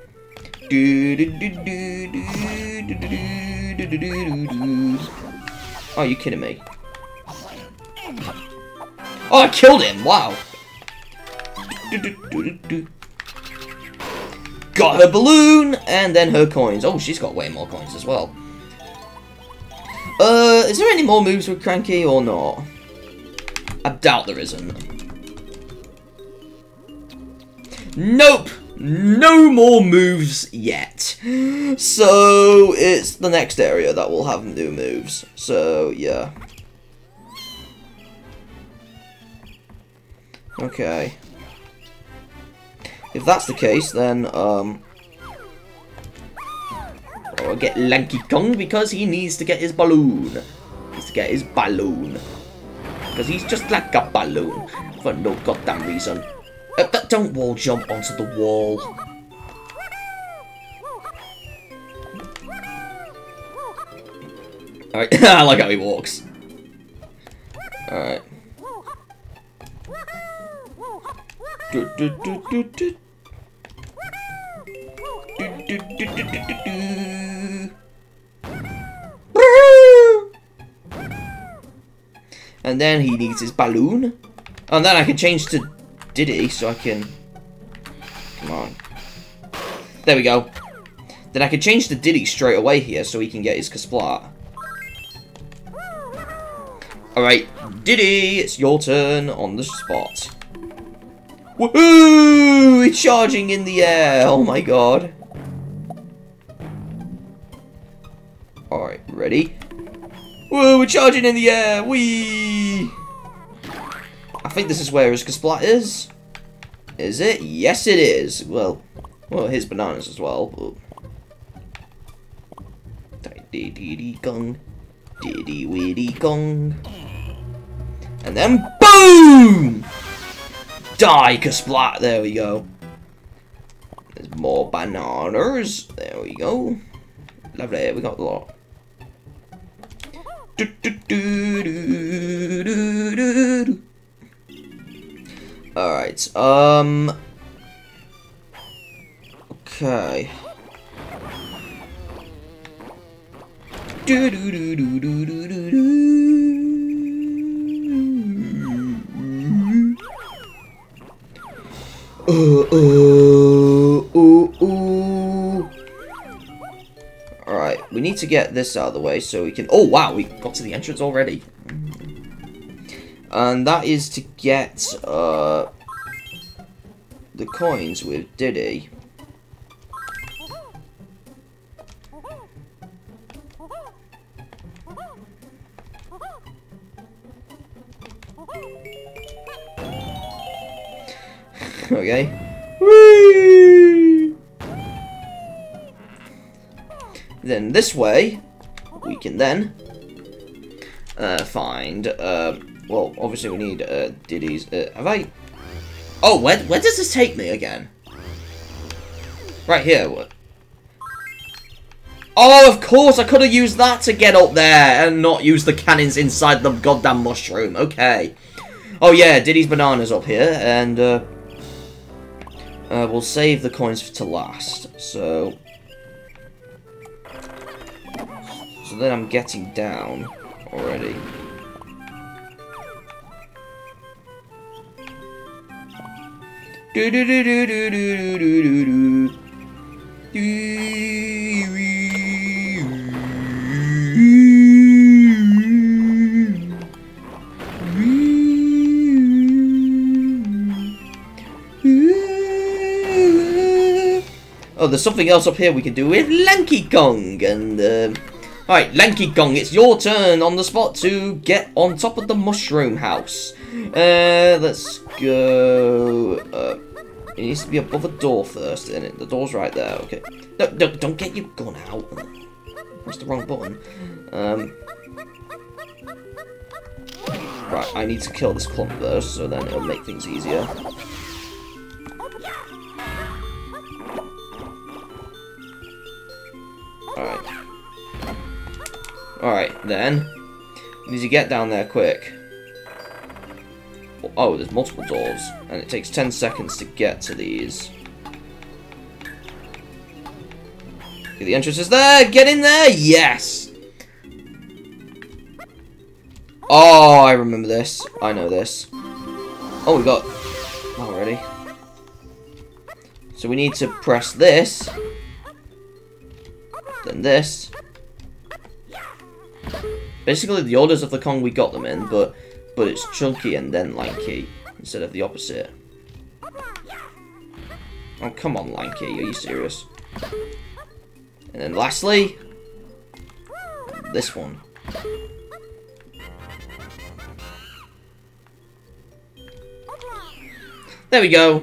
Oh, you kidding me? Oh, I killed him! Wow. Got her balloon, and then her coins. Oh, she's got way more coins as well. Uh, is there any more moves with Cranky or not? I doubt there isn't. Nope! No more moves yet. So, it's the next area that will have new moves. So, yeah. Okay. If that's the case, then, um... I'll get Lanky Kong because he needs to get his balloon. He needs to get his balloon. Because he's just like a balloon. For no goddamn reason. Uh, don't wall jump onto the wall. Alright, <laughs> I like how he walks. Alright. Do, do, do, do, do. And then he needs his balloon. And then I can change to Diddy so I can... Come on. There we go. Then I can change the Diddy straight away here so he can get his Kasplat. Alright, Diddy, it's your turn on the spot. Woohoo! It's charging in the air. Oh my god. Alright, ready? Whoa, we're charging in the air! Whee! I think this is where his Kasplat is. Is it? Yes, it is. Well, well, his bananas as well. Diddy gong. Diddy widdy gong. And then BOOM! Die, Kasplat. There we go. There's more bananas. There we go. Lovely. We got a lot. Do, do, do, do, do, do. Alright, um... Okay. Do, do, do, do, do, do, do, do. Uh, uh, uh, uh. Alright, we need to get this out of the way so we can... Oh, wow, we got to the entrance already. And that is to get uh, the coins with Diddy. <laughs> okay. Whee! Then this way, we can then uh, find, uh, well, obviously we need uh, Diddy's, uh, have I, oh, where, where does this take me again? Right here? Oh, of course, I could have used that to get up there and not use the cannons inside the goddamn mushroom, okay. Oh yeah, Diddy's bananas up here, and, uh, uh, we'll save the coins to last, so... So then I'm getting down already. Do do do do do do do do do Oh, there's something else up here we can do with Lanky Kong, and, uh, Alright, Lanky Kong, it's your turn on the spot to get on top of the mushroom house. Uh, let's go, it needs to be above a door first, and it, the door's right there, okay. No, no, don't get your gun out. Press the wrong button. Um, right, I need to kill this Klump first, so then it'll make things easier. Alright. Alright, then. We need to get down there quick. Oh, there's multiple doors, and it takes 10 seconds to get to these. Okay, the entrance is there! Get in there! Yes! Oh, I remember this. I know this. Oh, we got... Already. So we need to press this. Then this. Basically, the orders of the Kong we got them in, but but it's chunky and then lanky instead of the opposite. Oh, come on, lanky. Are you serious? And then lastly, this one. There we go.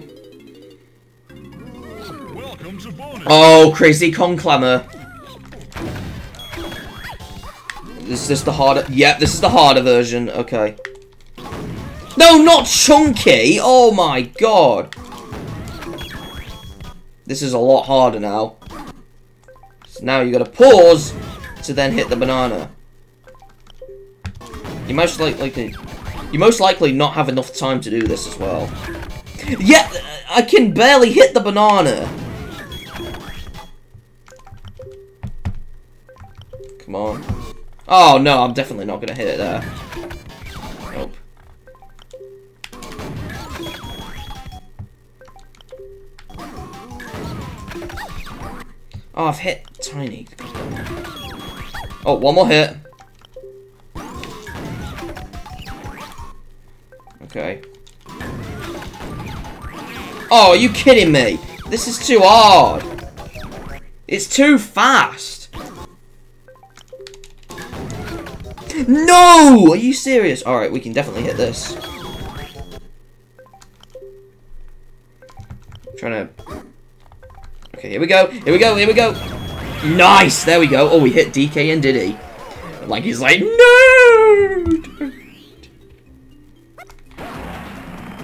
Oh, Krazy Kong Klamour. Is this the harder? Yeah, this is the harder version. Okay. No, not chunky! Oh my god! This is a lot harder now. So now you gotta pause to then hit the banana. You most likely you most likely not have enough time to do this as well. Yeah, I can barely hit the banana. Come on. Oh no, I'm definitely not gonna hit it there. Oh, I've hit Tiny. Oh, one more hit. Okay. Oh, are you kidding me? This is too hard. It's too fast. No! Are you serious? Alright, we can definitely hit this. I'm trying to... Okay, here we go. Here we go. Here we go. Nice! There we go. Oh, we hit DK and Diddy. Like, he's like, no!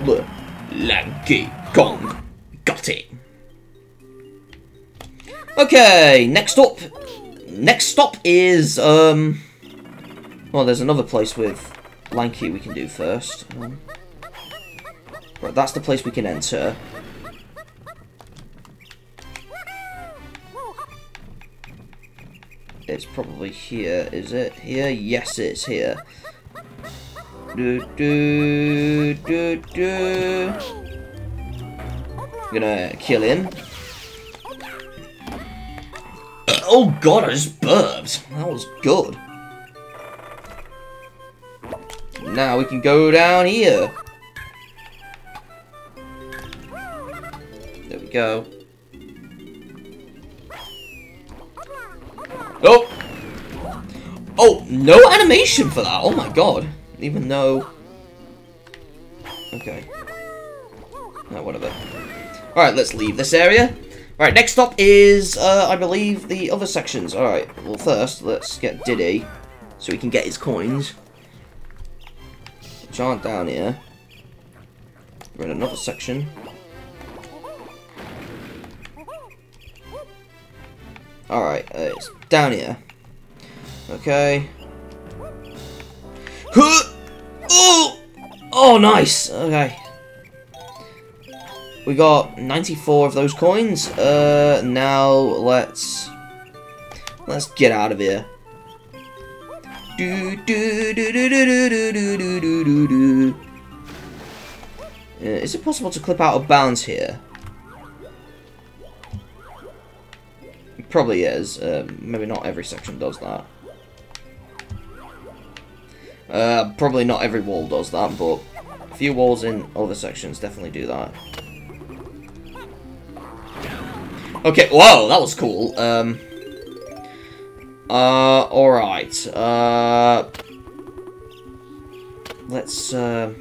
Look. Lanky Kong. Got it. Okay, next up. Next stop is, um... Well, there's another place with Lanky we can do first. Um, right, that's the place we can enter. It's probably here, is it? Here? Yes, it's here. Do, do, do, do. Gonna kill him. Oh god, I just burped. That was good. Now we can go down here. There we go. Oh! Oh, no animation for that! Oh my god. Even though... Okay. No, whatever. Alright, let's leave this area. Alright, next stop is, uh, I believe, the other sections. Alright, well first, let's get Diddy, so we can get his coins. Which aren't down here. We're in another section. Alright, uh, it's down here. Okay. Oh! Oh, nice! Okay. We got 94 of those coins. Uh, now let's... Let's get out of here. Do, do, do, do, do, do, do, do, do, do, do. Uh, is it possible to clip out of bounds here? Probably is. Uh, maybe not every section does that. Uh, probably not every wall does that, but a few walls in other sections definitely do that. Okay, whoa, that was cool. Um, uh, alright. Uh, let's, uh...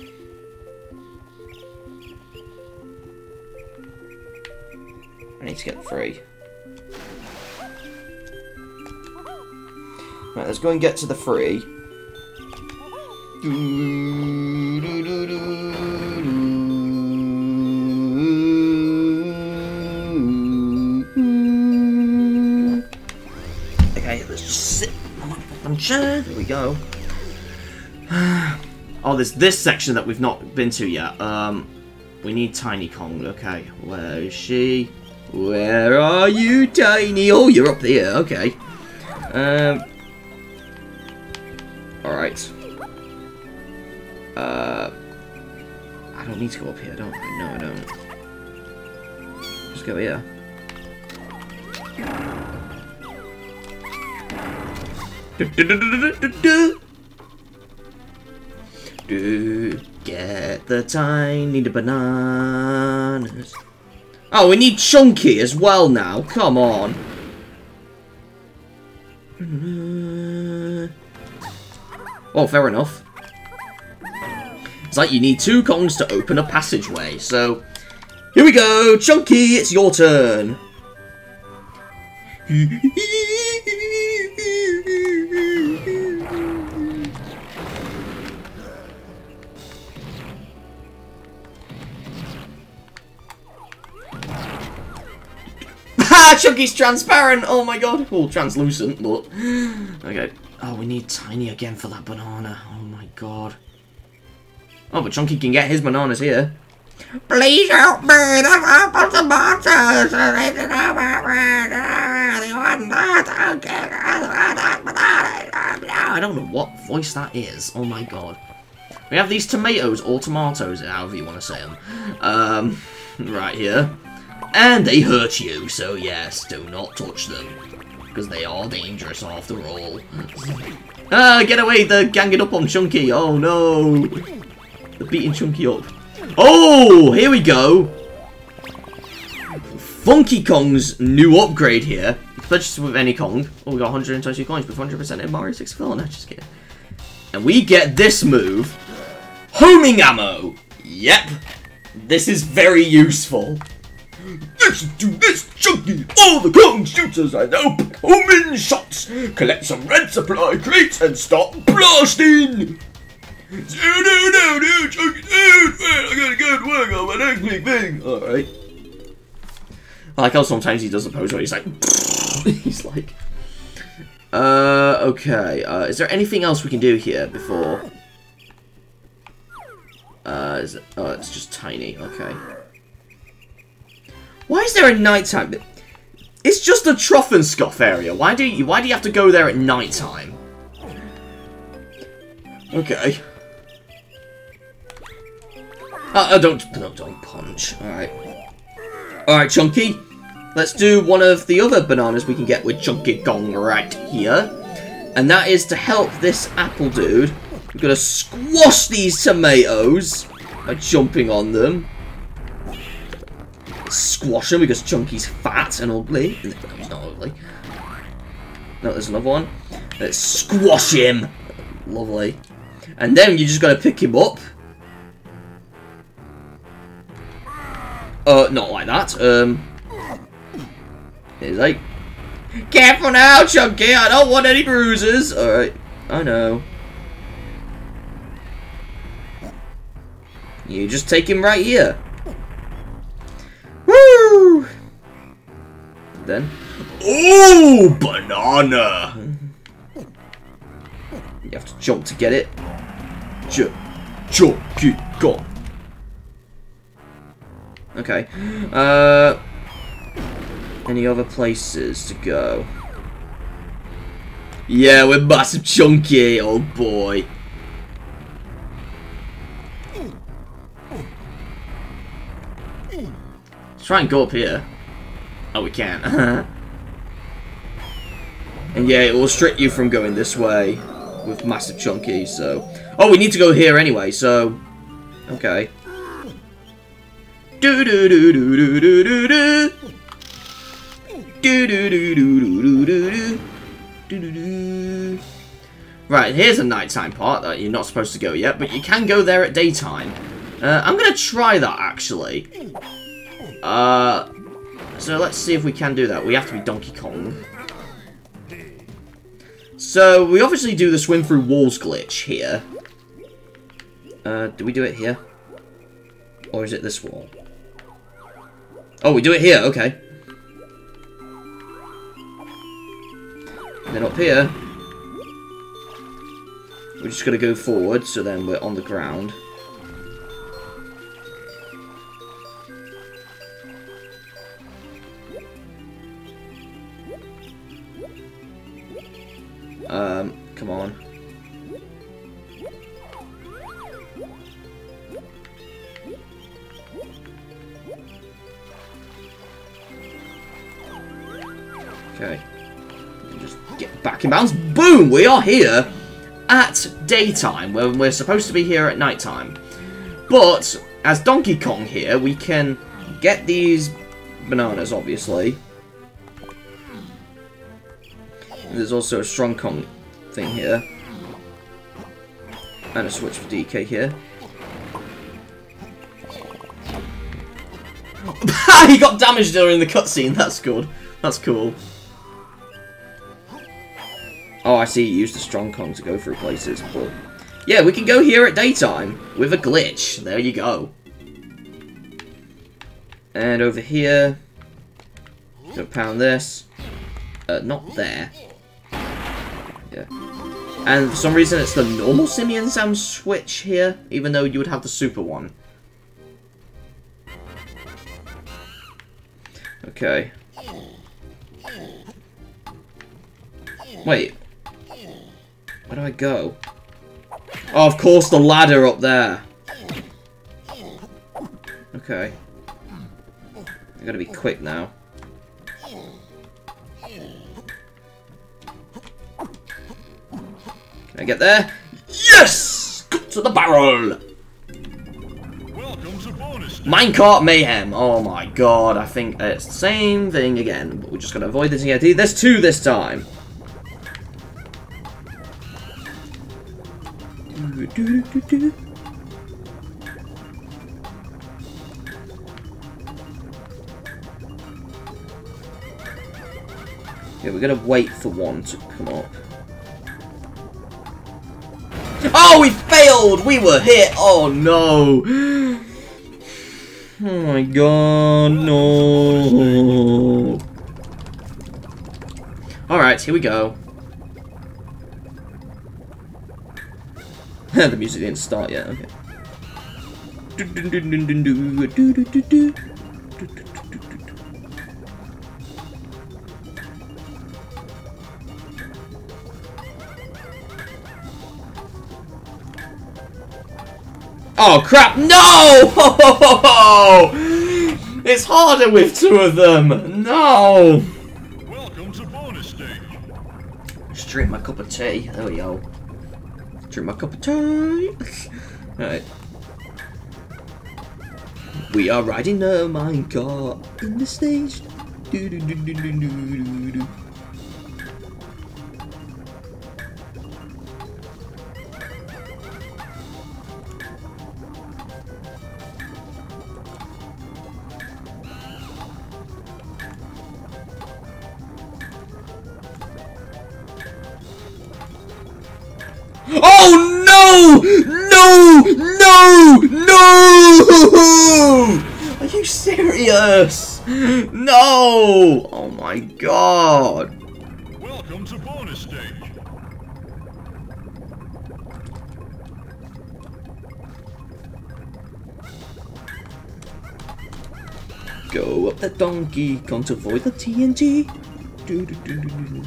I need to get free. Right, let's go and get to the free. Okay, let's just sit on chair. There we go. <sighs> oh, there's this section that we've not been to yet. Um, we need Tiny Kong. Okay, where is she? Where are you, Tiny? Oh, you're up here. Okay. Um. Alright. Uh. I don't need to go up here, don't I? No, I don't. Just go here. Do, do, get the tiny bananas. Oh, we need Chunky as well now. Come on. Oh, fair enough. It's like you need two Kongs to open a passageway, so... Here we go! Chunky, it's your turn! <laughs> Ha! Chunky's transparent! Oh my god! Well, translucent, but... Okay. Oh, we need Tiny again for that banana. Oh my god. Oh, but Chunky can get his bananas here.
Please help me! The apples and monsters!
I don't know what voice that is. Oh my god. We have these tomatoes, or tomatoes, however you want to say them. Um, <laughs> right here. And they hurt you, so yes, do not touch them. Because they are dangerous after all. ah, get away, they're ganging up on Chunky. Oh no. They're beating Chunky up. Oh, here we go. Funky Kong's new upgrade here. Purchase with any Kong. Oh, we got 122 coins with 100% in Mario 64. No, just kidding. And we get this move. Homing ammo. Yep. This is very useful. Listen to this chunky. All the Kong shooters I know homing shots. Collect some red supply crates and start blasting. No, no, no, no, chunky, dude. I gotta go to work on my next big thing. Alright. I like how sometimes he does the pose where he's like, <laughs> he's like, uh, okay. Uh, is there anything else we can do here before? Uh, is it, oh, it's just tiny. Okay. Why is there a nighttime? It's just a Troff and Scoff area. Why do you? Why do you have to go there at nighttime? Okay. Uh, uh, don't, don't, don't punch. All right. All right, Chunky. Let's do one of the other bananas we can get with Chunky Kong right here. And that is to help this apple dude. We're going to squash these tomatoes by jumping on them. Squash him because Chunky's fat and ugly. No, he's not ugly. No, there's another one. Let's squash him. Lovely. And then you just got to pick him up. Uh, not like that. Um, He's like, Careful now, Chunky, I don't want any bruises. Alright, I know. You just take him right here. Then, oh, banana! You have to jump to get it. Jump, Chunky, go. Okay. Uh... Any other places to go? Yeah, we're massive chunky, oh boy. Let's try and go up here. Oh, we can. and yeah, it will restrict you from going this way with massive chunky, so... Oh, we need to go here anyway, so... Okay. Do do do do do do do do. Do do do do do do do do do. Right, here's a nighttime part that you're not supposed to go yet, but you can go there at daytime. Uh, I'm gonna try that actually. Uh, so let's see if we can do that. We have to be Donkey Kong. So we obviously do the swim through walls glitch here. Uh, do we do it here? Or is it this wall? Oh, we do it here, okay. And then up here, we're just going to go forward, so then we're on the ground. Um, come on. Okay. Just get back in bounds. Boom! We are here at daytime, when we're supposed to be here at nighttime. But, as Donkey Kong here, we can get these bananas, obviously. There's also a Strong Kong thing here. And a switch for DK here. <laughs> he got damaged during the cutscene, that's good. That's cool. Oh, I see, you used the Strong Kong to go through places, but... Yeah, we can go here at daytime, with a glitch. There you go. And over here... Gonna pound this. Uh, not there. Yeah. And for some reason it's the normal Simian Slam switch here, even though you would have the super one. Okay. Wait. Where do I go? Oh, of course, the ladder up there. Okay. I gotta be quick now. Can I get there? Yes! Got to the barrel!
Welcome to bonus day.
Minecart Mayhem. Oh my god, I think it's the same thing again. But we're just gonna avoid this again. There's two this time. Yeah, we're gonna wait for one to come up. Oh, we failed! We were hit! Oh no! Oh my god, no! Alright, here we go. <laughs> the music didn't start yet, okay. Oh crap, no! <laughs> It's harder with two of them! No!
Welcome to bonus stage.
Just drink my cup of tea. There we go. Drink my cup of tea. <laughs> Alright. We are riding a minecart in the stage. Do do do do do do do No! No! No! Are you serious? No! Oh my god!
Welcome to bonus stage.
Go up the donkey, can't avoid the TNT. Do, do, do,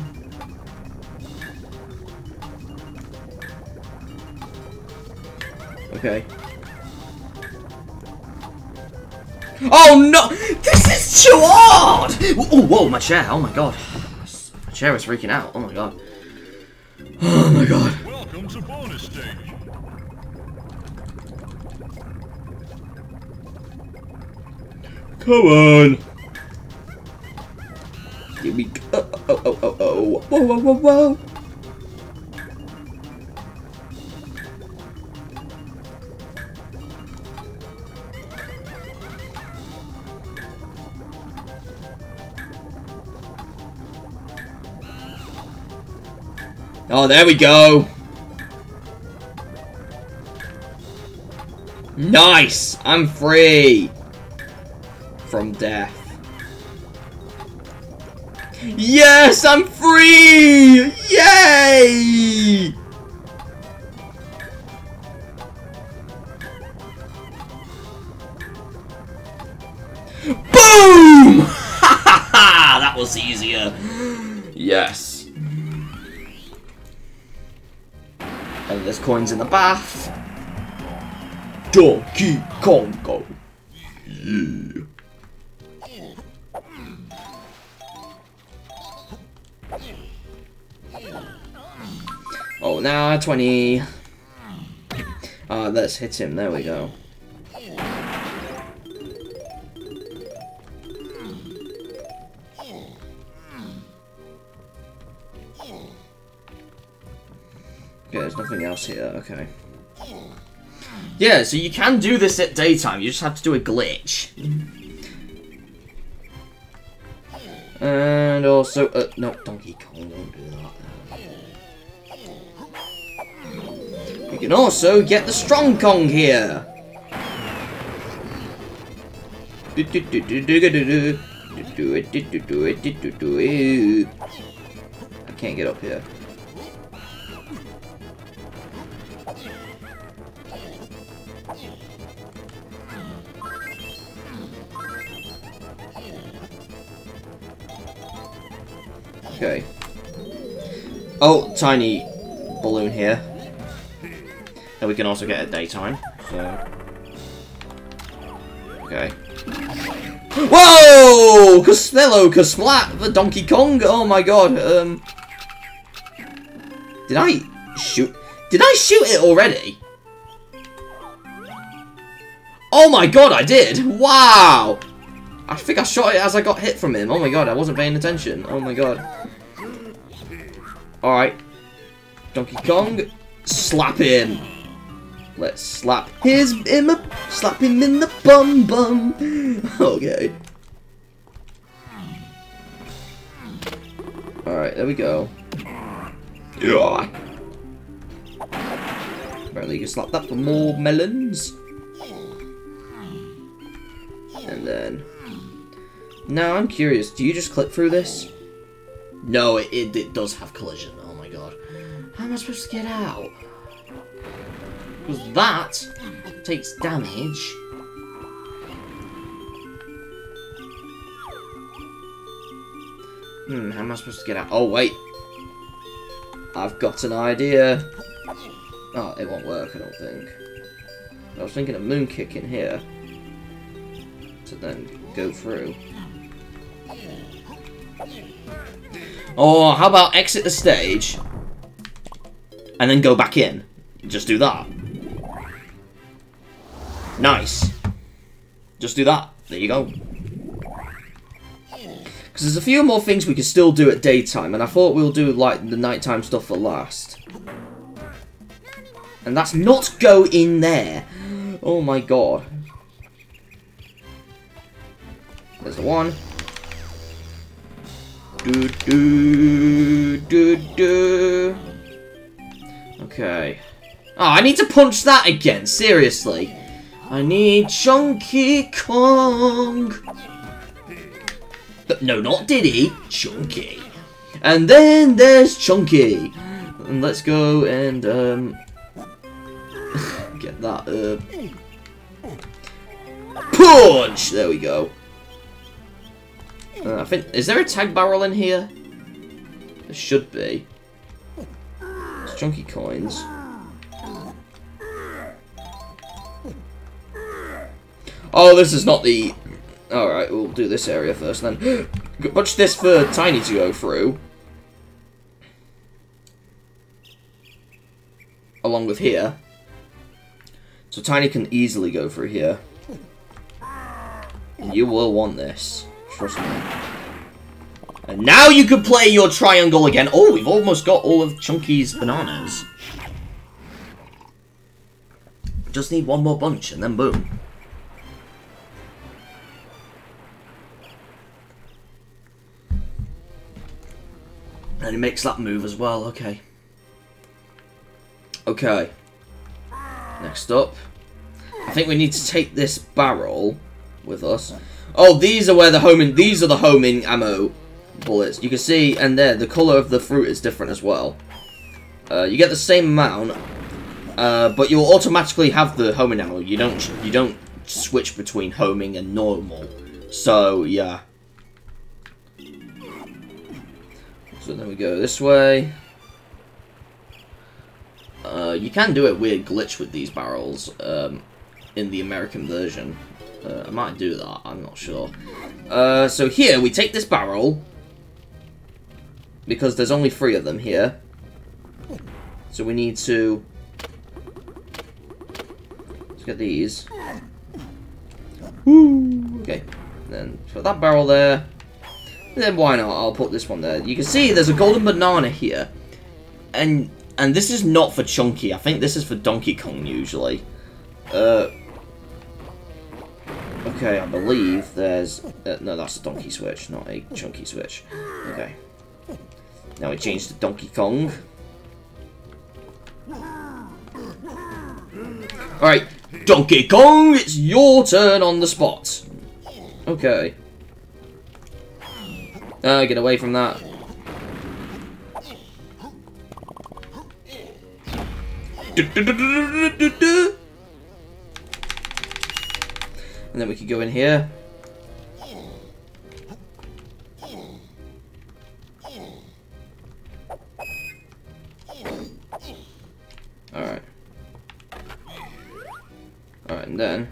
Okay. Oh no! This is too hard! Oh, whoa, my chair. Oh my god. My chair is freaking out. Oh my god. Oh my god.
Welcome to bonus stage.
Come on. Here we go. Oh, oh, oh, oh, oh. Whoa, whoa, whoa, whoa. Oh, there we go. Nice. I'm free from death. Yes, I'm free! Yay! Boom! <laughs> that was easier. Yes. And there's coins in the bath. Donkey Kongo. Yeah. Oh, now 20. Uh, let's hit him. There we go. There's nothing else here. Okay. Yeah, so you can do this at daytime. You just have to do a glitch. And also, uh, no, Donkey Kong won't do that. You can also get the Strong Kong here. I can't get up here. Okay. Oh, tiny balloon here. That we can also get a daytime. So. Okay. Whoa! Costello, Kasplat, the Donkey Kong. Oh my god. Um, did I shoot? Did I shoot it already? Oh my god, I did! Wow! I think I shot it as I got hit from him. Oh my god, I wasn't paying attention. Oh my god. Alright. Donkey Kong, slap him. Let's slap his him up, slap him in the bum bum. <laughs> Okay. Alright, there we go. Yeah. Apparently you can slap that for more melons. And then... Now I'm curious, do you just clip through this? No, it, it, it does have collision. Oh my god. How am I supposed to get out? Because that takes damage. Hmm, how am I supposed to get out? Oh, wait. I've got an idea. Oh, it won't work, I don't think. I was thinking of moon kick in here. To then go through. Or how about exit the stage and then go back in? Just do that. Nice. Just do that. There you go. Because there's a few more things we can still do at daytime, and I thought we'll do like the nighttime stuff for last. And that's not go in there. Oh my god. There's the one. Do do do do. Okay. Oh, I need to punch that again. Seriously. I need Chunky Kong. Th- No, not Diddy. Chunky. And then there's Chunky. And let's go and um <laughs> get that uh punch. There we go. Uh, I think is there a tag barrel in here? There should be. It's chunky coins. Oh, this is not the. Alright, we'll do this area first then. <gasps> Watch this for Tiny to go through. Along with here. So Tiny can easily go through here. You will want this. Trust me. And now you can play your triangle again. Oh, we've almost got all of Chunky's bananas. Just need one more bunch and then boom. And he makes that move as well, okay. Okay. Next up. I think we need to take this barrel with us. Oh, these are where the homing. These are the homing ammo bullets. You can see, and there, the color of the fruit is different as well. Uh, you get the same amount, uh, but you'll automatically have the homing ammo. You don't. You don't switch between homing and normal. So yeah. So then we go this way. Uh, you can do a weird glitch with these barrels um, in the American version. Uh, I might do that, I'm not sure. Uh, so here, we take this barrel, because there's only three of them here. So we need to... Let's get these. Woo! Okay, then put that barrel there. Then why not, I'll put this one there. You can see there's a golden banana here. And and this is not for Chunky, I think this is for Donkey Kong usually. Uh, Okay, I believe there's... Uh, no, that's a Donkey Switch, not a Chunky Switch. Okay. Now we change to Donkey Kong. Alright, Donkey Kong, it's your turn on the spot. Okay. Uh, get away from that. And then we could go in here. Alright. Alright, and then...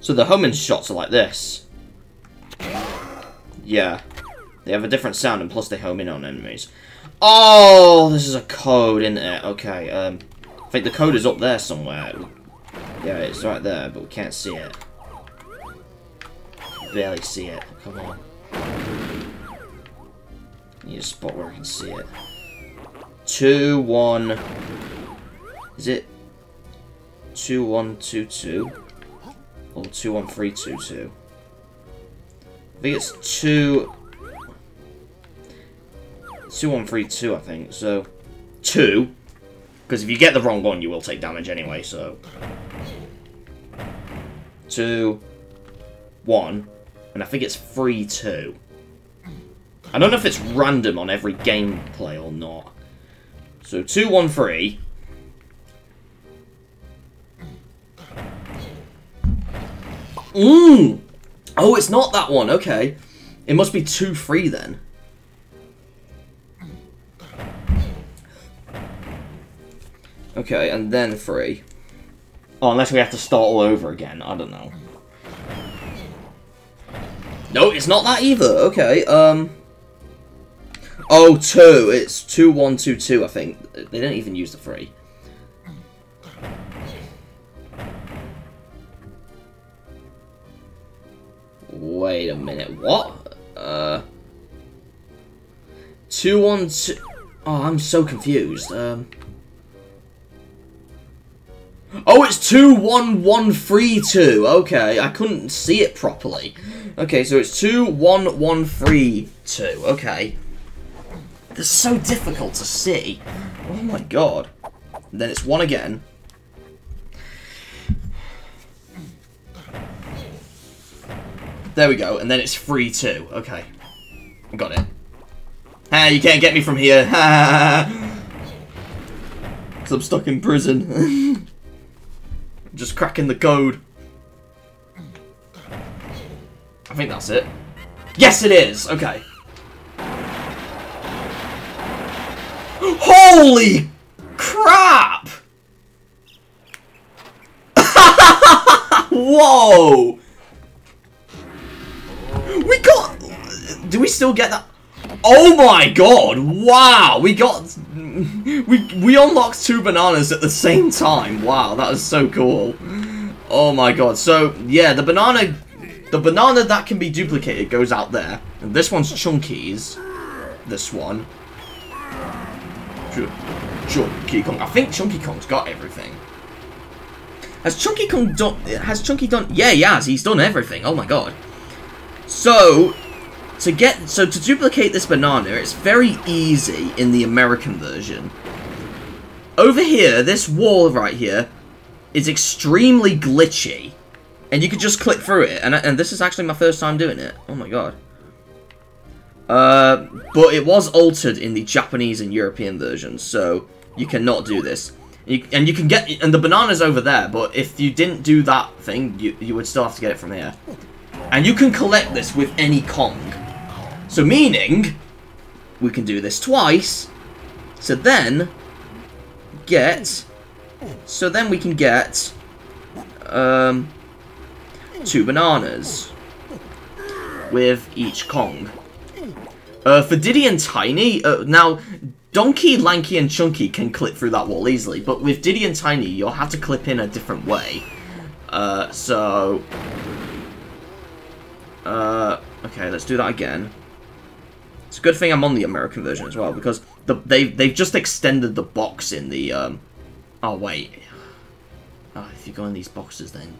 So the homing shots are like this. Yeah. They have a different sound, and plus they home in on enemies. Oh, this is a code, isn't it? Okay, um... I think the code is up there somewhere. Yeah, it's right there, but we can't see it. Barely see it. Come on. Need a spot where I can see it. Two, one... Is it... Two, one, two, two? Or two, one, three, two, two? I think it's two... Two, one, three, two, I think. So, two. Because if you get the wrong one, you will take damage anyway, so... Two, one, and I think it's three, two. I don't know if it's random on every gameplay or not. So, two, one, three. Mmm! Oh, it's not that one, okay. It must be two, three then. Okay, and then three. Oh, unless we have to start all over again. I don't know. No, it's not that either. Okay, um... Oh, two. It's two, one, two, two, I think. They didn't even use the three. Wait a minute, what? Uh... Two, one, two... Oh, I'm so confused. Um... Oh, it's 21132. Okay, I couldn't see it properly. Okay, so it's 21132. Okay. That's so difficult to see. Oh my god. And then it's one again. There we go, and then it's 3-2. Okay. Got it. Ah, you can't get me from here. <laughs> Because I'm stuck in prison. <laughs> Just cracking the code. I think that's it. Yes, it is! Okay. <gasps> Holy crap! <laughs> Whoa! We got... Do we still get that? Oh my god! Wow! We got... We, we unlocked two bananas at the same time. Wow, that is so cool. Oh my god. So, yeah, the banana... The banana that can be duplicated goes out there. And this one's Chunky's. This one. Ch Chunky Kong. I think Chunky Kong's got everything. Has Chunky Kong done... Has Chunky done... Yeah, he has. He's done everything. Oh my god. So, to get... So, to duplicate this banana, it's very easy in the American version. Over here, this wall right here is extremely glitchy. And you could just click through it. And, and this is actually my first time doing it. Oh my god. Uh, but it was altered in the Japanese and European versions, so you cannot do this. You, and you can get, and the banana's over there, but if you didn't do that thing, you, you would still have to get it from here. And you can collect this with any Kong. So meaning, we can do this twice, so then, get, so then we can get, um, two bananas with each Kong. Uh, for Diddy and Tiny, uh, now, Donkey, Lanky, and Chunky can clip through that wall easily, but with Diddy and Tiny, you'll have to clip in a different way. Uh, so... Uh, okay, let's do that again. It's a good thing I'm on the American version as well, because the, they, they've just extended the box in the, um... Oh, wait. Oh, if you go in these boxes, then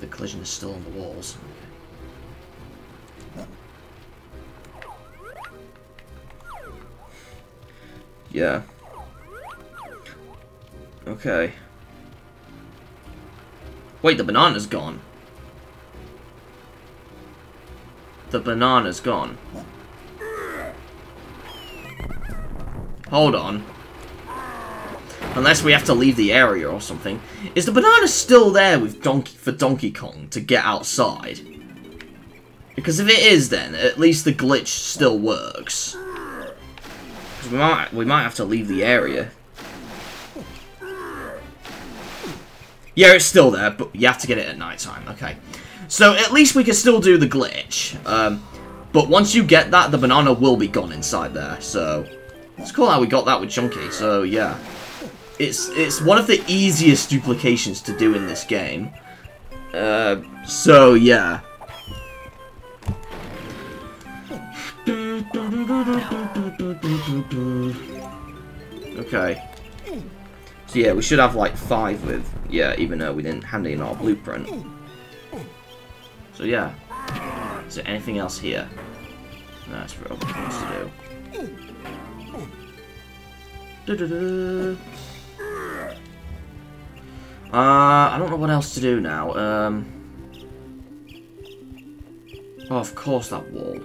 the collision is still on the walls. Yeah. Okay. Wait, the banana's gone. The banana's gone. Hold on. Unless we have to leave the area or something. Is the banana still there with Donkey for Donkey Kong to get outside? Because if it is then, at least the glitch still works. We might, we might have to leave the area. Yeah, it's still there, but you have to get it at night time. Okay. So at least we can still do the glitch. Um, But once you get that, the banana will be gone inside there. So it's cool how we got that with Chunky. So yeah, it's it's one of the easiest duplications to do in this game. Uh, so yeah. Okay. So yeah, we should have like five with, yeah, even though we didn't hand in our blueprint. So yeah. Is there anything else here? No, that's for other things to do. Uh, I don't know what else to do now. Um. Oh, of course that wall.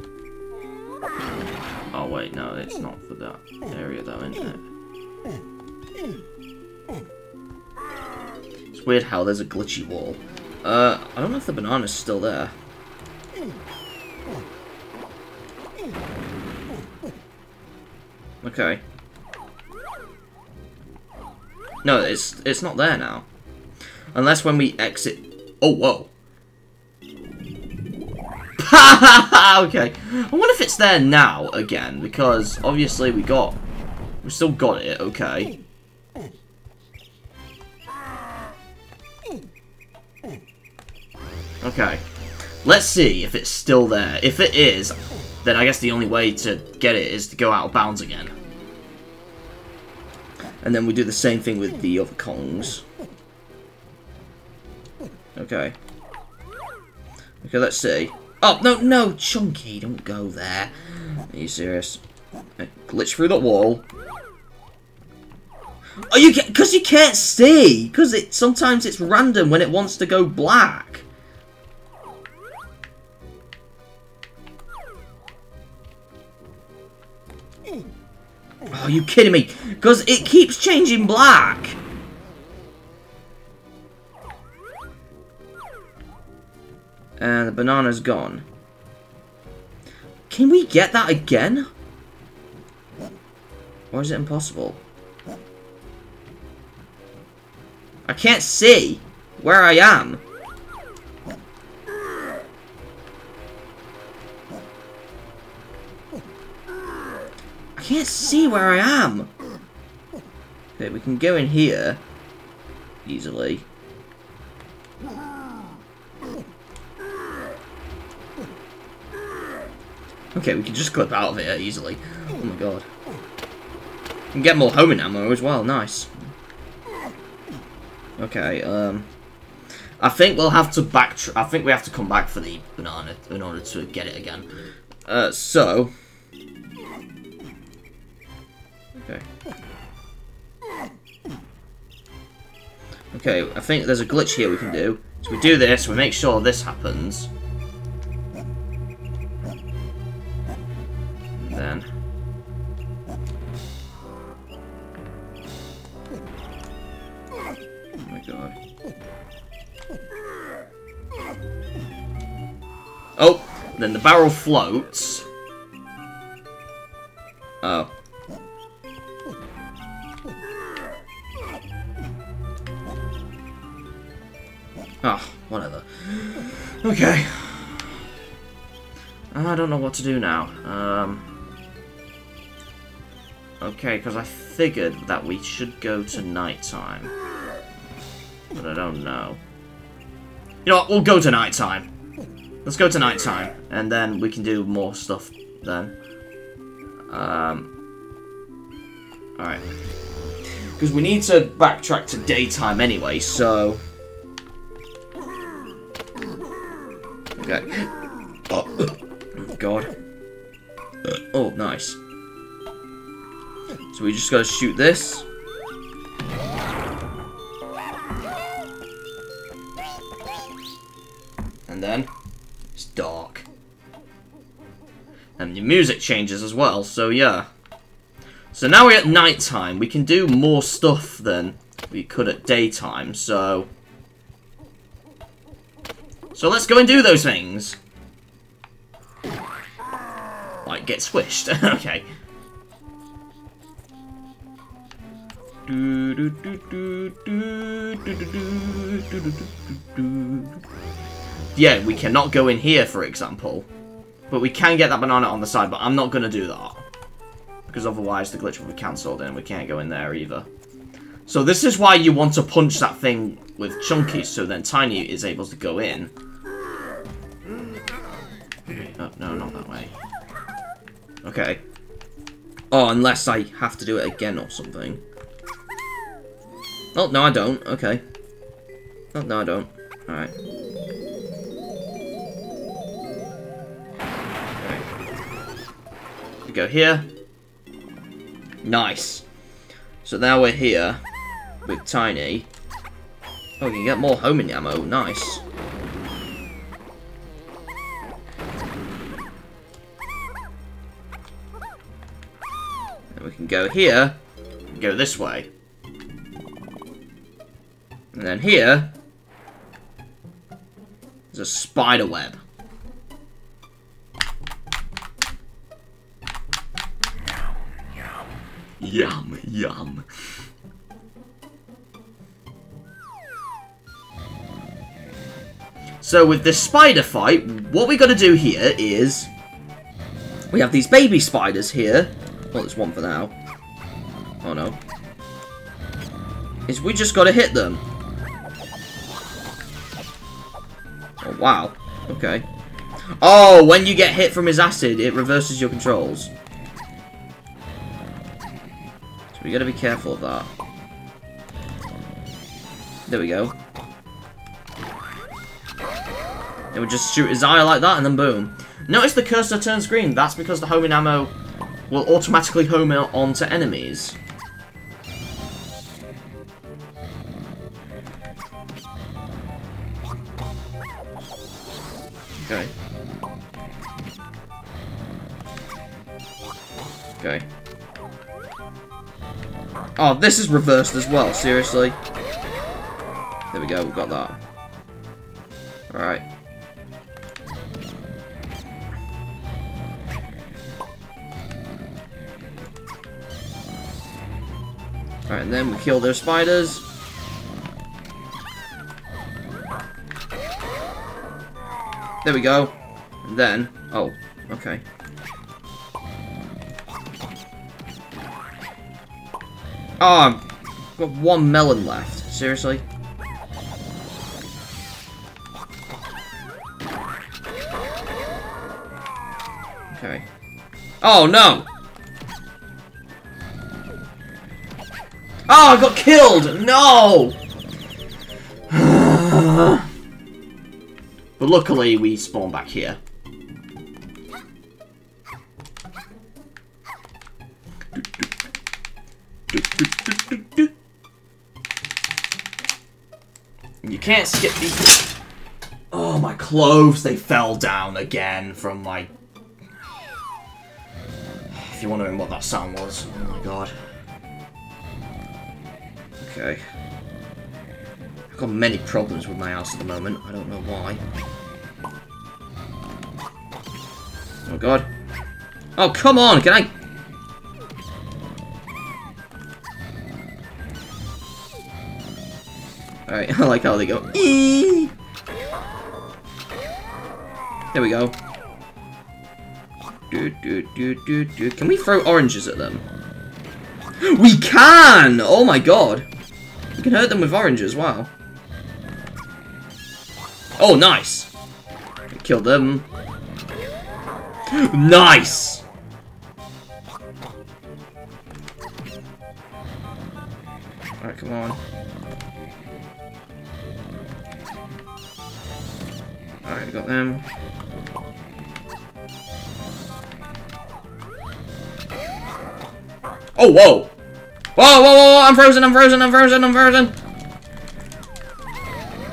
Oh wait, no, it's not for that area though, isn't it? It's weird how there's a glitchy wall. Uh, I don't know if the banana's still there. Okay. No, it's it's not there now. Unless when we exit... Oh, whoa. <laughs> okay. I wonder if it's there now again, because obviously we got... We still got it, okay. Okay. Let's see if it's still there. If it is, then I guess the only way to get it is to go out of bounds again. And then we do the same thing with the other Kongs. Okay. Okay, let's see. Oh, no, no, Chunky, don't go there. Are you serious? Uh, Glitch through the wall. Oh, you because you can't see. Because it sometimes it's random when it wants to go black. Are you kidding me? Because it keeps changing black. And the banana's gone. Can we get that again? Or is it impossible? I can't see where I am. Can't see where I am. Okay, we can go in here easily. Okay, we can just clip out of here easily. Oh my god. Can get more homing ammo as well, nice. Okay, um... I think we'll have to back... I think we have to come back for the banana in order to get it again. Uh, so... Okay, I think there's a glitch here we can do. So we do this, we make sure this happens. And then... Oh my god. Oh! Then the barrel floats. Oh. Oh, whatever. Okay. I don't know what to do now. Um... Okay, because I figured that we should go to nighttime. But I don't know. You know what, we'll go to nighttime. Let's go to nighttime, and then we can do more stuff then. Um... Alright. Because we need to backtrack to daytime anyway, so... Okay. Oh, God. Oh, nice. So we just gotta shoot this. And then, it's dark. And the music changes as well, so yeah. So now we're at nighttime. We can do more stuff than we could at daytime, so... So let's go and do those things. Like, get squished. okay. Yeah, we cannot go in here, for example. But we can get that banana on the side, but I'm not going to do that. Because otherwise the glitch will be cancelled and we can't go in there either. So this is why you want to punch that thing with Chunky, so then Tiny is able to go in. Oh, no, not that way. Okay. Oh, unless I have to do it again or something. Oh, no, I don't. Okay. Oh, no, I don't. Alright. We go here. Nice. So now we're here with Tiny. Oh, you can get more homing ammo. Nice. And we can go here go this way. And then here, there's a spider web. Yum, yum. So with this spider fight, what we got to do here is... We have these baby spiders here. Well, there's one for now. Oh no. Is we just got to hit them. Oh, wow. Okay. Oh, when you get hit from his acid, it reverses your controls. So we gotta be careful of that. There we go. It would just shoot his eye like that, and then boom. Notice the cursor turns green. That's because the homing ammo will automatically home out onto enemies. Okay. Okay. Oh, this is reversed as well, seriously. There we go, we've got that. Alright. Alright, and then we kill their spiders. There we go. And then, oh, okay. Oh, I've got one melon left. Seriously? Okay. Oh, no! Oh, I got killed! No! <sighs> but luckily, we spawn back here. You can't skip these. Oh, my clothes, they fell down again from my... <sighs> If you're wondering what that sound was, oh my god. Okay. I've got many problems with my house at the moment. I don't know why. Oh god. Oh, come on! Can I... Alright, <laughs> I like how they go. Eee! There we go. Do, do, do, do, do. Can we throw oranges at them? <gasps> We can! Oh my god. We can hurt them with oranges, wow. Oh, nice. Killed them. Nice! Alright, come on. Alright, got them. Oh, whoa! Whoa, whoa, whoa, whoa, I'm frozen, I'm frozen, I'm frozen, I'm frozen!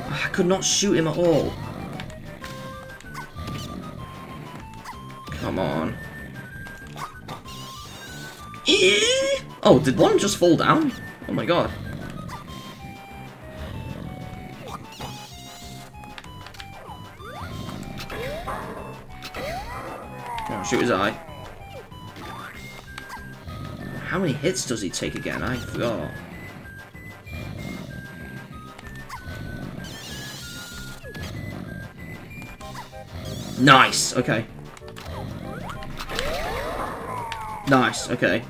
I could not shoot him at all. Come on. <gasps> Oh, did one just fall down? Oh my god. Shoot his eye. How many hits does he take again? I forgot. Nice, okay. Nice, okay.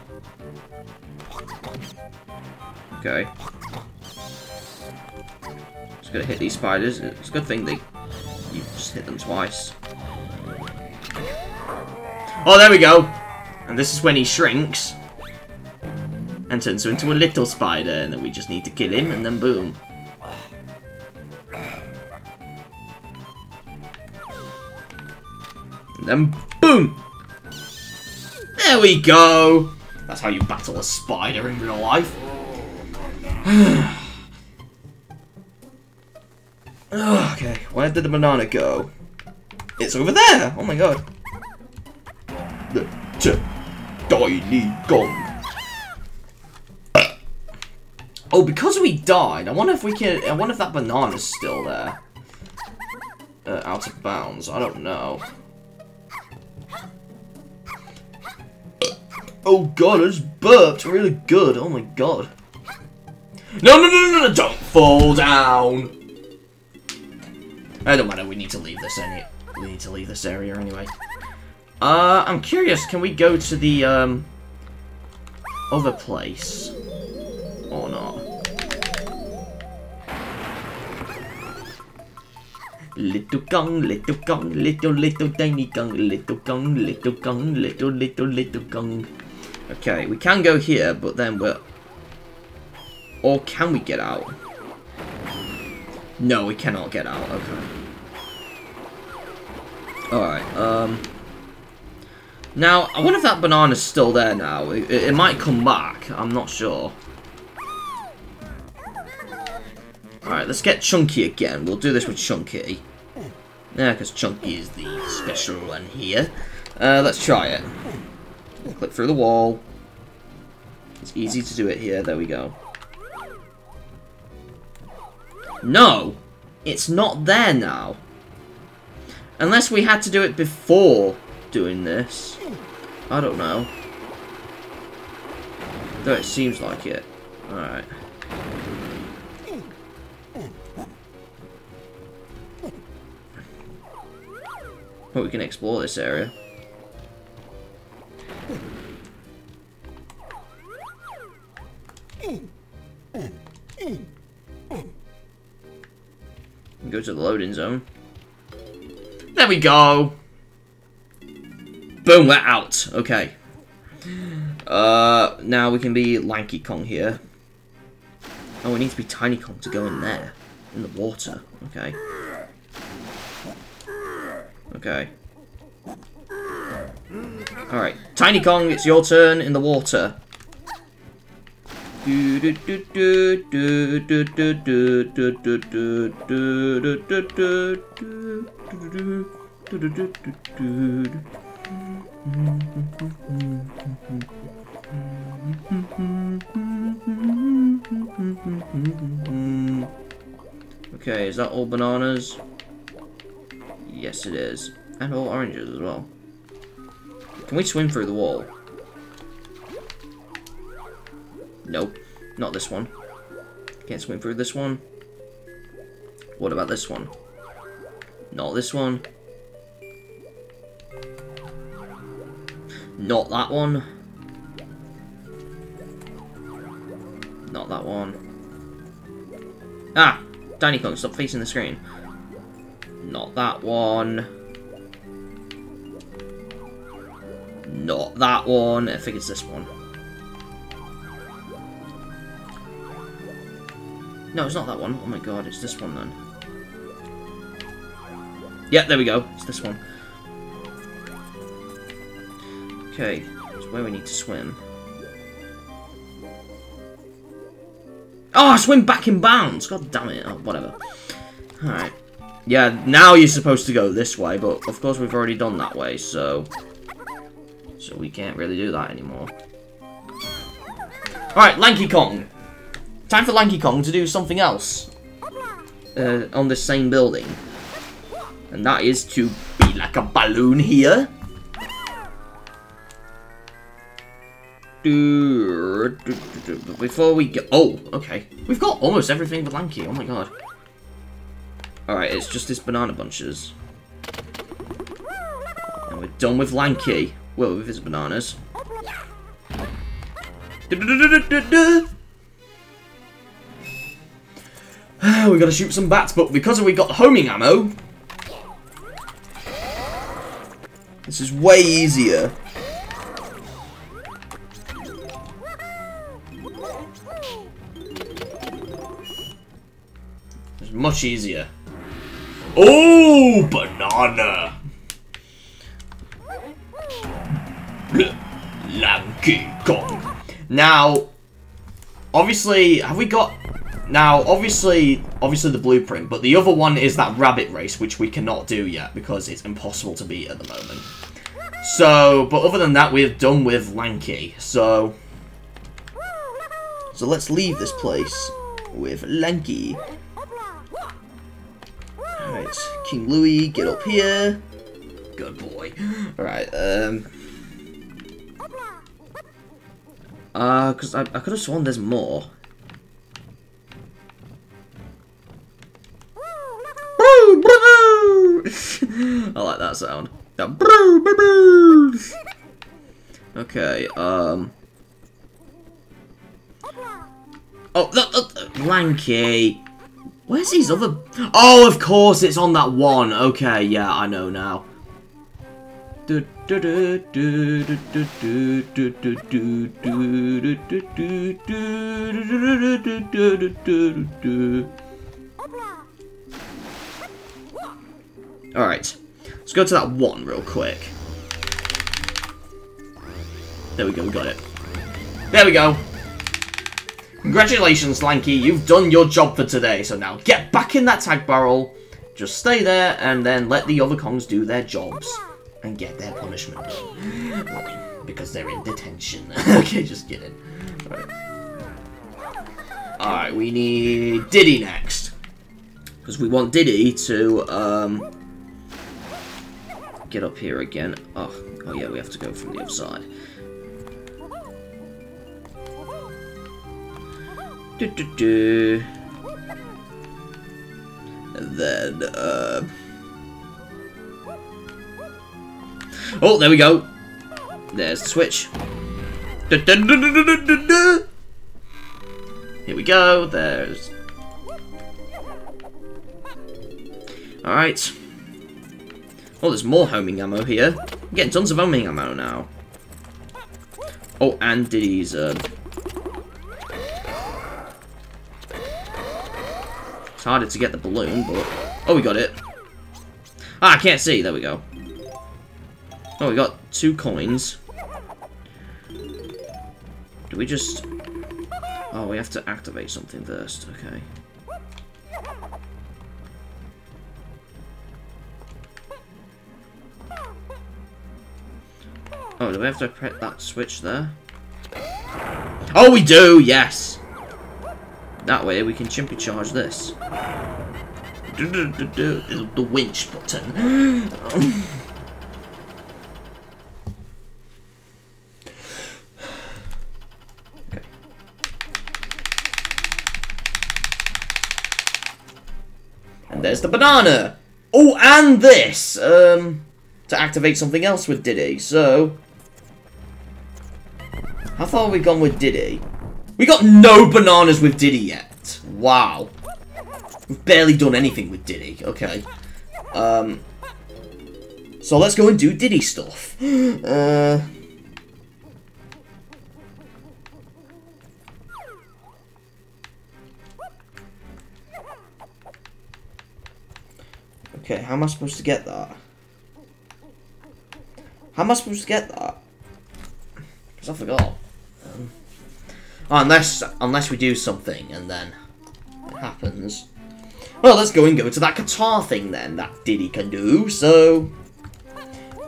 Okay. Just gonna hit these spiders. It's a good thing they you just hit them twice. Oh, there we go! And this is when he shrinks. And turns into a little spider, and then we just need to kill him, and then boom. And then boom! There we go! That's how you battle a spider in real life. <sighs> okay, where did the banana go? It's over there! Oh my god. The tiny gong. Oh, because we died, I wonder if we can. I wonder if that banana's still there. Uh, out of bounds. I don't know. Oh god, I just burped really good. Oh my god. No, no, no, no, no, don't fall down. I don't matter, we need to leave this any we need to leave this area anyway. Uh, I'm curious, can we go to the, um, other place? Or not? Little gong, little gong, little, little tiny gong, little gong, little gong, little, little, little gong. Okay, we can go here, but then we're... Or can we get out? No, we cannot get out, okay. Alright, um... Now, I wonder if that banana's still there now. It, it, it might come back, I'm not sure. Alright, let's get Chunky again. We'll do this with Chunky. Yeah, because Chunky is the special one here. Uh, let's try it. Click through the wall. It's easy to do it here. There we go. No! It's not there now. Unless we had to do it before doing this. I don't know. Though it seems like it. Alright. Hope we can explore this area. Go to the loading zone. There we go! Boom, we're out. Okay. Uh, now we can be Lanky Kong here. Oh, we need to be Tiny Kong to go in there. In the water. Okay. Okay. Alright. Tiny Kong, it's your turn in the water. Okay, is that all bananas? Yes, it is. And all oranges as well. Can we swim through the wall? Nope. Not this one. Can't swim through this one. What about this one? Not this one. Not that one. Not that one. Ah! Tiny Kong, stop facing the screen. Not that one. Not that one. I think it's this one. No, it's not that one. Oh my god, it's this one then. Yeah, there we go. It's this one. Okay, it's where we need to swim. Oh, I swim back in bounds! God damn it. Oh, whatever. Alright. Yeah, now you're supposed to go this way, but of course we've already done that way, so... So we can't really do that anymore. Alright, Lanky Kong. Time for Lanky Kong to do something else. Uh, on this same building. And that is to be like a balloon here. Before we go... Oh, okay. We've got almost everything for Lanky. Oh my god. Alright, it's just this banana bunches. And we're done with Lanky. Well, with his bananas. Du-du-du-du-du-du. we gotta shoot some bats, but because we got the homing ammo, this is way easier. It's much easier. Oh, banana! Lanky Kong. Now, obviously, have we got... Now, obviously, obviously the blueprint, but the other one is that rabbit race, which we cannot do yet, because it's impossible to beat at the moment. So, but other than that, we're done with Lanky, so... So let's leave this place with Lanky. Alright, King Louis, get up here. Good boy. Alright, um... Uh, because I, I could have sworn there's more. <laughs> I like that sound. That. Okay, um... Oh, look, look, Lanky. Where's these other... Oh, of course, it's on that one. Okay, yeah, I know now. Alright, let's go to that one real quick. There we go, we got it. There we go. Congratulations, Lanky, you've done your job for today, so now get back in that tag barrel, just stay there, and then let the other Kongs do their jobs, and get their punishment. Because they're in detention. <laughs> okay, just kidding. Alright, Alright, we need Diddy next. Because we want Diddy to, um... Get up here again. Oh, oh yeah, we have to go from the other side. Do, do, do. And then, uh... Oh, there we go. There's the switch. Here we go. There's... Alright. Oh, there's more homing ammo here. I'm getting tons of homing ammo now. Oh, and Diddy's, um... harder to get the balloon, but... Oh, we got it. Ah, I can't see. There we go. Oh, we got two coins. Do we just... Oh, we have to activate something first. Okay. Oh, do we have to press that switch there? Oh, we do! Yes! That way we can chimpy charge this. The winch button. And there's the banana! Oh, and this! Um, to activate something else with Diddy, so... How far have we gone with Diddy? We got no bananas with Diddy yet. Wow. We've barely done anything with Diddy. Okay. Um. So let's go and do Diddy stuff. <gasps> Uh. Okay, how am I supposed to get that? How am I supposed to get that? Because I forgot. Um, oh, unless, unless we do something and then it happens. Well, let's go and go to that guitar thing then, that Diddy can do, so...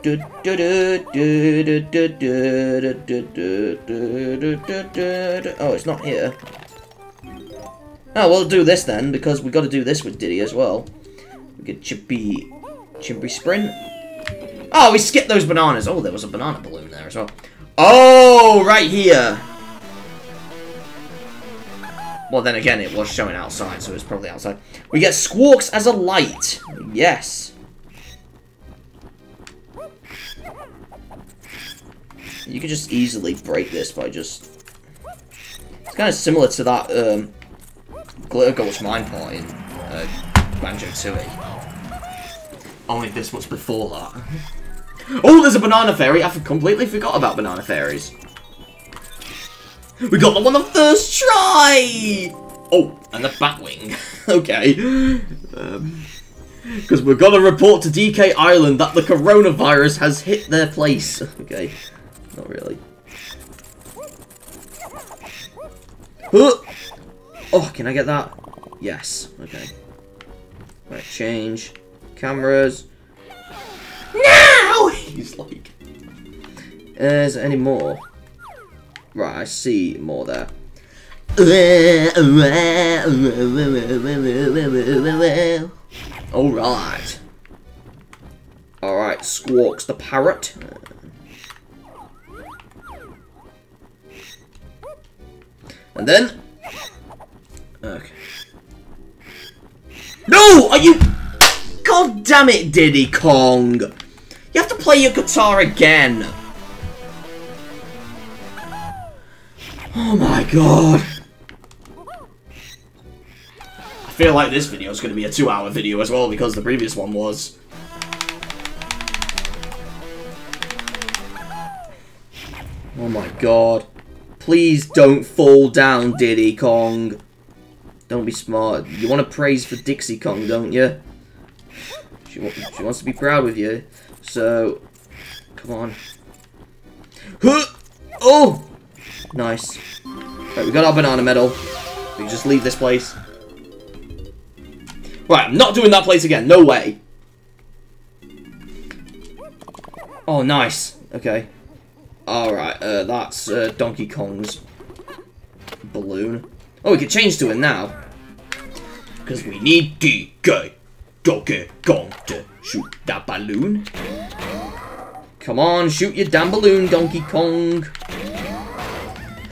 Oh, it's not here. Oh, we'll do this then, because we got to do this with Diddy as well. We get Chippy... Chippy Sprint. Oh, we skipped those bananas. Oh, there was a banana balloon there as well. Oh, right here. Well, then again, it was showing outside, so it's probably outside. We get Squawks as a light. Yes. You can just easily break this by just It's kind of similar to that um, Glitter Gulch Mine Point in uh, Banjo Tooie. Only this was before that. <laughs> Oh, there's a banana fairy. I completely forgot about banana fairies. We got them on the first try! Oh, and the Batwing. <laughs> okay. Because um, we're gonna report to DK Island that the coronavirus has hit their place. okay. Not really. Huh! Oh, can I get that? Yes. Okay. Right, change. Cameras. Now! <laughs> He's like... Is there any more? Right, I see more there. Alright. Alright, Squawks the parrot. And then... Okay. No! Are you... God damn it, Diddy Kong! You have to play your guitar again! Oh my god! I feel like this video is going to be a two hour video as well because the previous one was. Oh my god. Please don't fall down, Diddy Kong. Don't be smart. You want to praise for Dixie Kong, don't you? She, she wants to be proud with you. So, come on. Huh! Oh! Nice. Right, we got our banana medal. We just leave this place. Right, I'm not doing that place again. No way. Oh, nice. Okay. Alright, uh, that's uh, Donkey Kong's balloon. Oh, we can change to it now. Because we need DK Donkey Kong to shoot that balloon. Come on, shoot your damn balloon, Donkey Kong.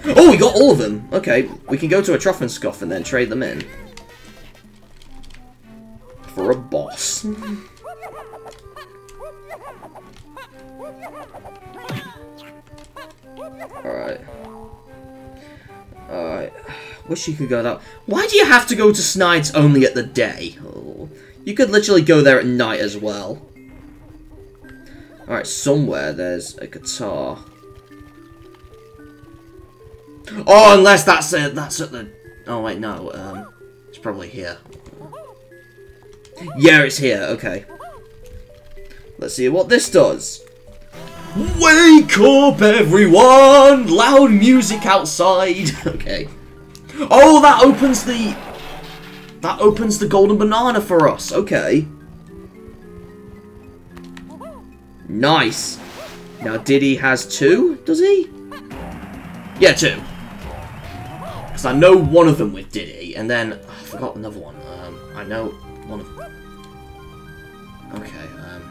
Oh, we got all of them. Okay, we can go to a Scuff and then trade them in. For a boss. Alright. Alright. Wish you could go that... Why do you have to go to Snides only at the day? Oh, you could literally go there at night as well. Alright, somewhere there's a guitar. Oh, unless that's uh, that's at the... Oh, wait, no. Um, it's probably here. Yeah, it's here. Okay. Let's see what this does. Wake up, everyone! Loud music outside. <laughs> okay. Oh, that opens the... That opens the golden banana for us. Okay. Nice. Now, Diddy has two, does he? Yeah, two. Because I know one of them with Diddy, and then... Oh, I forgot another one. Um, I know one of... them. Okay, um...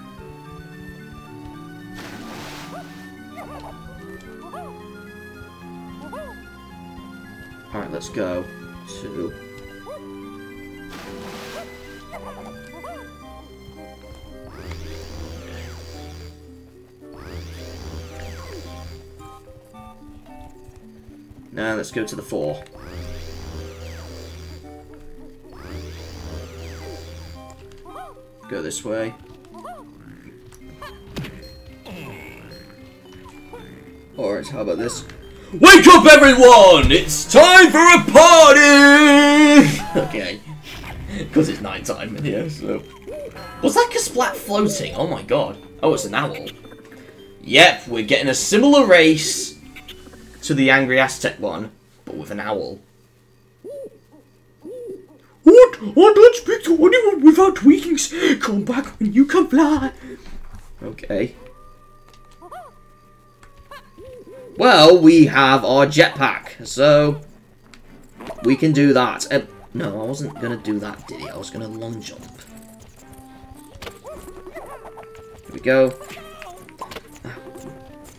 Alright, let's go to... Now let's go to the four. Go this way. Alright, how about this? Wake up everyone! It's time for a party! <laughs> okay. Because it's night time in here, so... Was that Kasplat floating? Oh my god. Oh, it's an owl. Yep, we're getting a similar race to the Angry Aztec one, but with an owl. What? I don't speak to anyone without wings. Come back when you can fly. Okay. Well, we have our jetpack, so we can do that. Uh, no, I wasn't going to do that, did he? I was going to long jump. Here we go.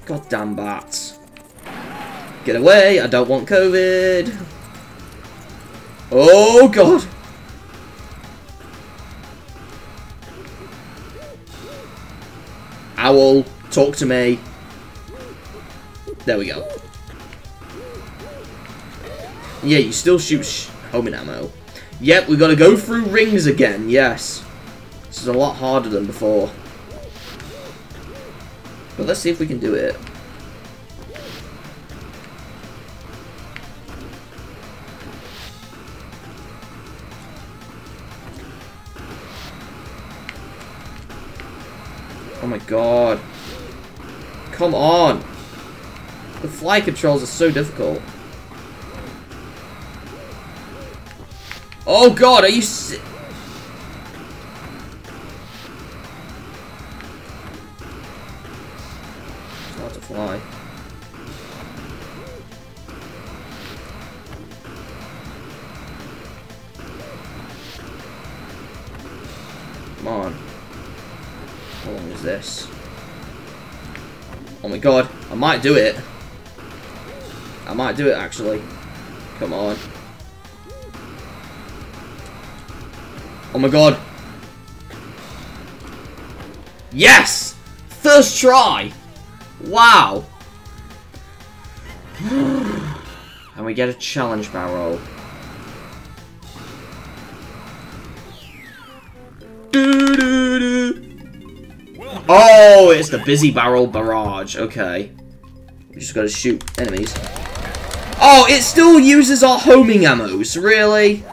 Goddamn bats. Get away, I don't want COVID. Oh, God. Owl, talk to me. There we go. Yeah, you still shoot sh homing ammo. Yep, we gotta go through rings again, yes. This is a lot harder than before. But let's see if we can do it. My god. Come on. The fly controls are so difficult. Oh god, are you si- hard to fly. Come on. How long is this? Oh my god, I might do it. I might do it actually. Come on. Oh my god. Yes! First try! Wow! <sighs> and we get a challenge barrel. Oh, it's the busy barrel barrage. Okay. We just gotta shoot enemies. Oh, it still uses our homing ammos. Really?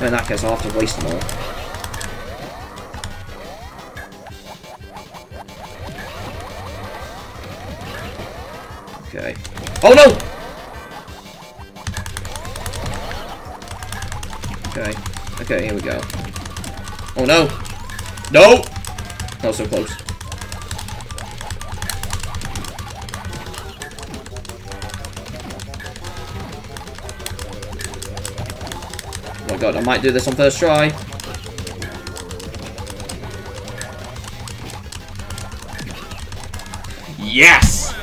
In that case, I'll have to waste them all. Okay. Oh no! Okay. Okay, here we go. Oh no! No! Not so close. Oh my god, I might do this on first try. Yes!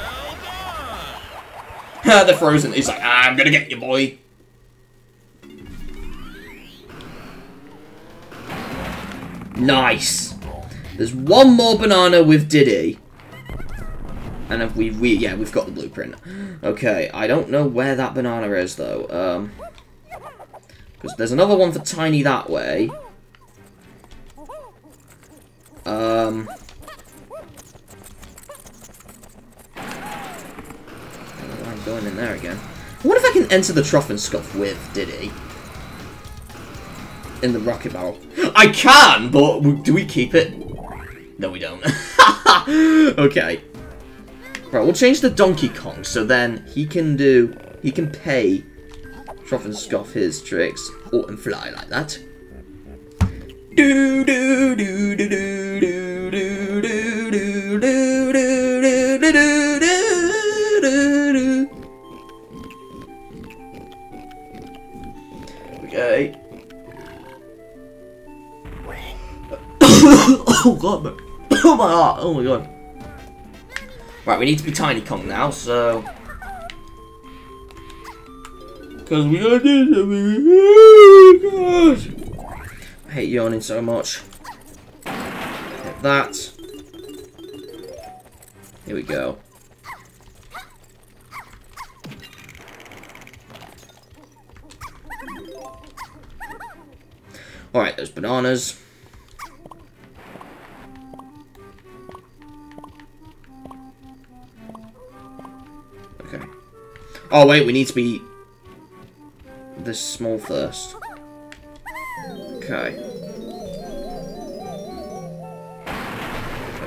<laughs> They're frozen. He's like, "Ah, I'm gonna get you, boy. Nice. There's one more banana with Diddy. And if we, we, yeah, we've got the blueprint. Okay, I don't know where that banana is, though. Um, because there's another one for Tiny that way. Um... I'm going in there again. I wonder if I can enter the Troff and Scoff with Diddy. In the rocket barrel. I can, but do we keep it? No, we don't. okay. Right, we'll change the Donkey Kong so then he can do... He can pay Troff and Scoff his tricks. Or and fly like that. Do do do do do do do do do do do do <coughs> oh god, man. <coughs> oh my heart, oh my god. Right, we need to be Tiny Kong now, so... Because we gotta do something. Oh gosh. I hate yawning so much. Get that. Here we go. Alright, there's bananas. Oh wait, we need to be this small first. Okay.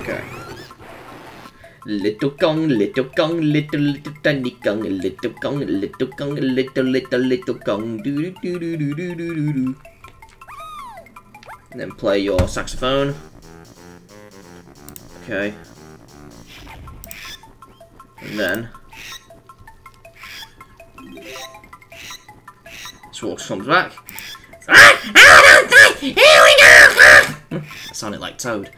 Okay. Little gong, little gong, little little tiny gong, little gong, little gong, little little little gong, do do do do do do do do. And then play your saxophone. Okay. And then Squawks comes back. That sounded like Toad.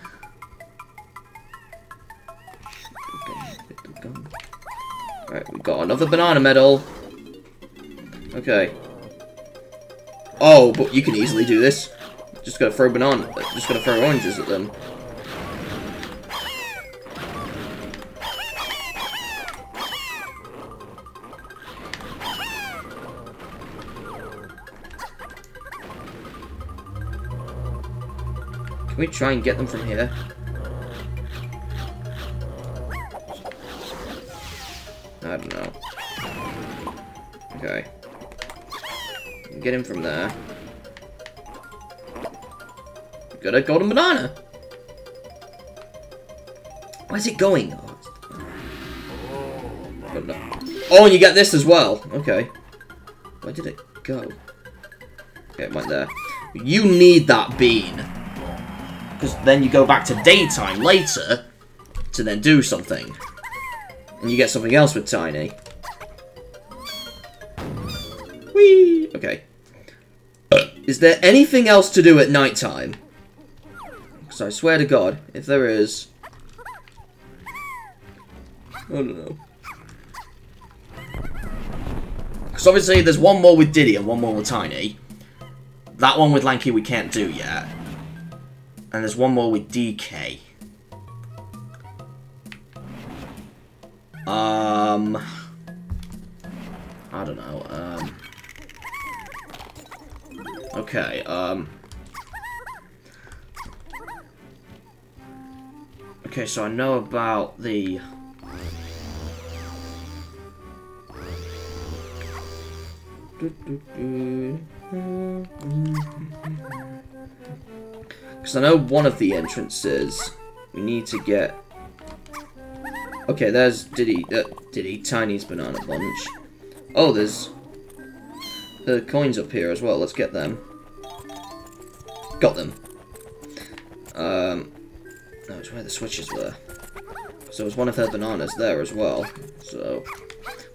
Right, we got another banana medal. Okay. Oh, but you can easily do this. Just gotta throw banana. Just gotta throw oranges at them. Can we try and get them from here? I don't know. Okay. Get him from there. Got a golden banana! Where's it going? Oh, no. Oh, and you get this as well. Okay. Where did it go? Okay, it went there. You need that bean. Because then you go back to daytime later to then do something. And you get something else with Tiny. Whee! Okay. Is there anything else to do at nighttime? Because I swear to God, if there is... I don't know. Because obviously there's one more with Diddy and one more with Tiny. That one with Lanky we can't do yet. And there's one more with DK. Um... I don't know, um... Okay, um... Okay, so I know about the... Because I know one of the entrances, we need to get... Okay, there's Diddy, uh, Diddy, Tiny's Banana Bunch. Oh, there's the coins up here as well. Let's get them. Got them. Um, was where the switches were. So it was one of their bananas there as well. So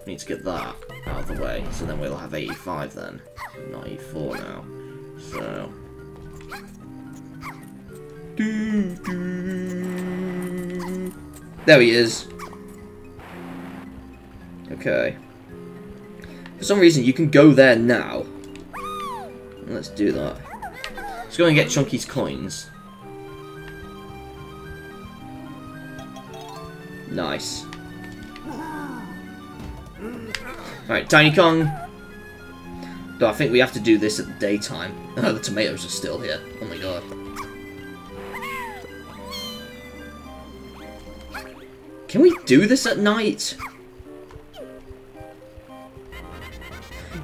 need to get that out of the way. So then we'll have 85 then. Not 84 now. So. There he is. Okay. For some reason, you can go there now. Let's do that. Let's go and get Chunky's coins. Nice. Alright, Tiny Kong. Though I think we have to do this at daytime. <laughs> Oh, the tomatoes are still here. Oh my god. Can we do this at night?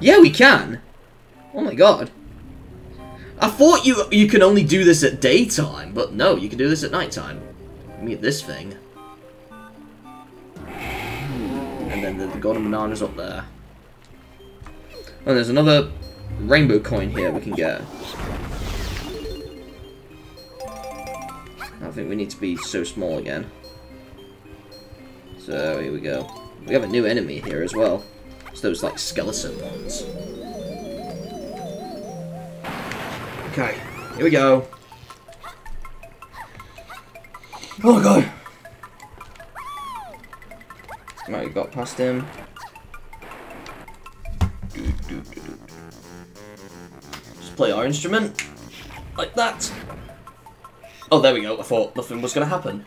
Yeah, we can. Oh my god. I thought you you can only do this at daytime, but no, you can do this at nighttime. Let me this thing. And then the, the golden banana's up there. Oh, there's another rainbow coin here we can get. I think we need to be so small again. So, here we go. We have a new enemy here as well. It's those, like, skeleton ones. Okay, here we go. Oh god! Right, we got past him. Just play our instrument. Like that. Oh, there we go. I thought nothing was going to happen.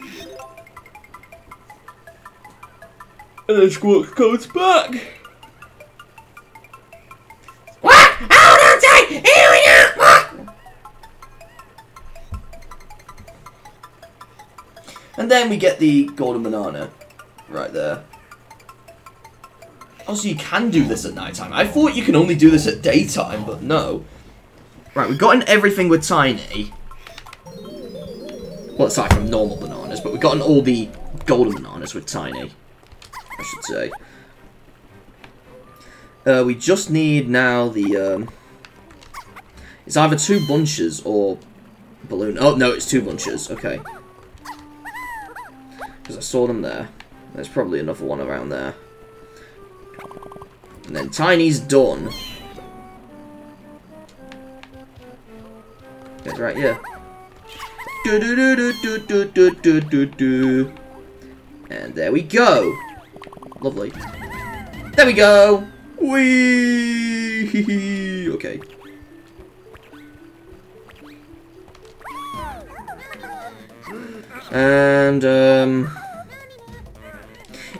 And then Squawk comes back.
What? Oh, no! Here we go! What?
And then we get the golden banana. Right there. Oh, so you can do this at nighttime. I thought you can only do this at daytime, but no. Right, we've gotten everything with Tiny. Well, aside from normal bananas, but we've gotten all the golden bananas with Tiny. I should say. Uh, we just need now the, um... It's either two bunches or balloon. Oh, no, it's two bunches. Okay. Because I saw them there. There's probably another one around there. And then Tiny's done. It's right here. Do do do do do do do do do. And there we go. Lovely. There we go. Wee. Okay. And um.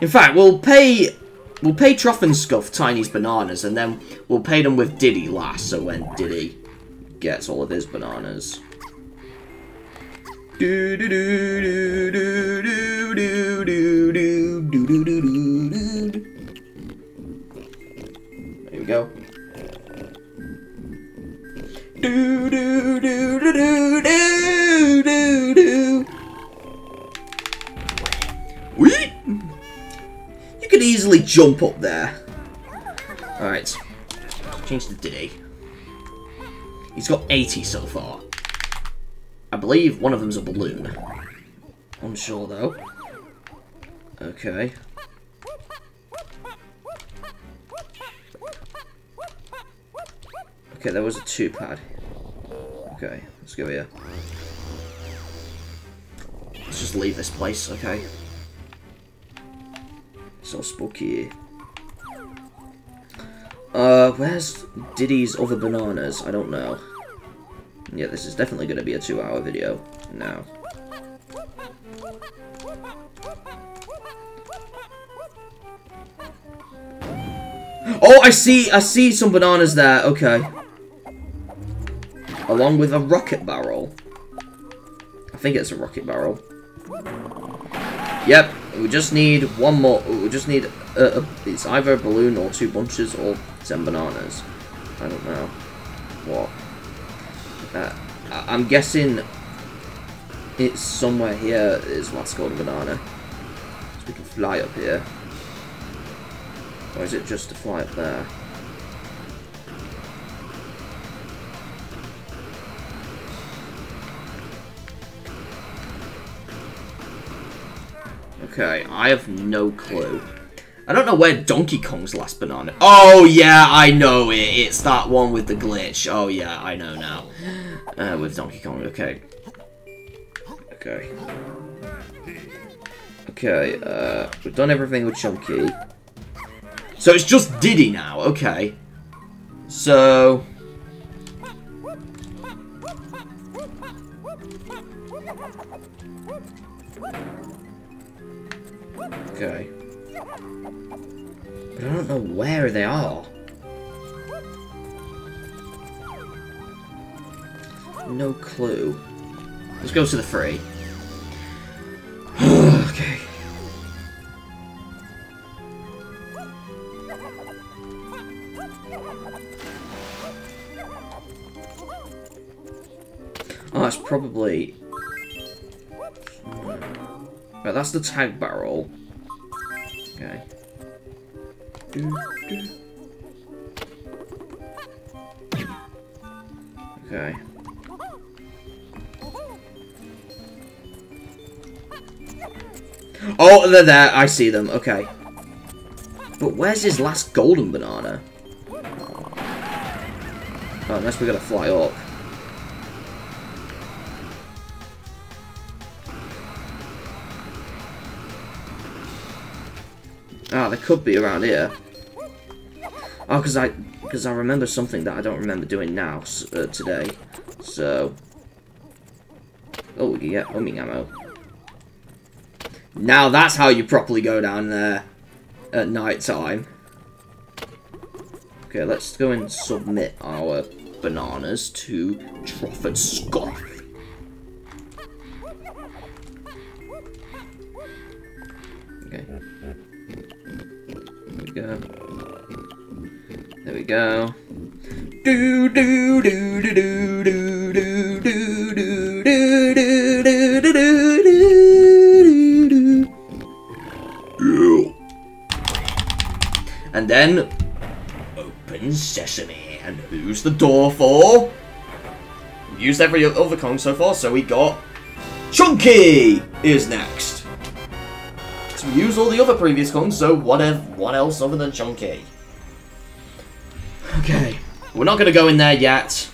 In fact, we'll pay we'll pay Troff and Scoff Tiny's bananas, and then we'll pay them with Diddy last. So when Diddy gets all of his bananas. Do do do could easily jump up there. Alright. Change the Diddy. He's got 80 so far. I believe one of them's a balloon. I'm sure though. Okay. Okay, there was a two pad. Okay, let's go here. Let's just leave this place, okay? So spooky. Uh, where's Diddy's other bananas? I don't know. Yeah, this is definitely going to be a two-hour video now. Oh, I see, I see some bananas there. Okay. Along with a rocket barrel. I think it's a rocket barrel. Yep, we just need one more. We just need. Uh, a, it's either a balloon or two bunches or ten bananas. I don't know what. Uh, I'm guessing it's somewhere here. Is last golden banana. So we can fly up here. Or is it just to fly up there? Okay, I have no clue. I don't know where Donkey Kong's last banana. Oh yeah, I know it. It's that one with the glitch. Oh yeah, I know now. Uh, with Donkey Kong. Okay. Okay. Okay. Uh, we've done everything with Chunky. So it's just Diddy now. Okay. So. Okay. But I don't know where they are. No clue. Let's go to the free. <sighs> okay. Oh, that's probably... Right, that's the tag barrel. Okay. Okay. Oh, they're there. I see them. Okay. But where's his last golden banana? Oh, unless we gotta fly up. Ah, they could be around here. Oh, because I, because I remember something that I don't remember doing now, uh, today. So. Oh, get homing ammo. Now that's how you properly go down there at night time. Okay, let's go and submit our bananas to Troff and Scoff. Okay. There we go. There we go. Do do do do do do do do do do do do do do do do. And then open sesame. And who's the door for? We used every other Kong so far, so we got Chunky is next. We used all the other previous Kongs, so what, ev- what else other than Chunky? Okay, we're not going to go in there yet.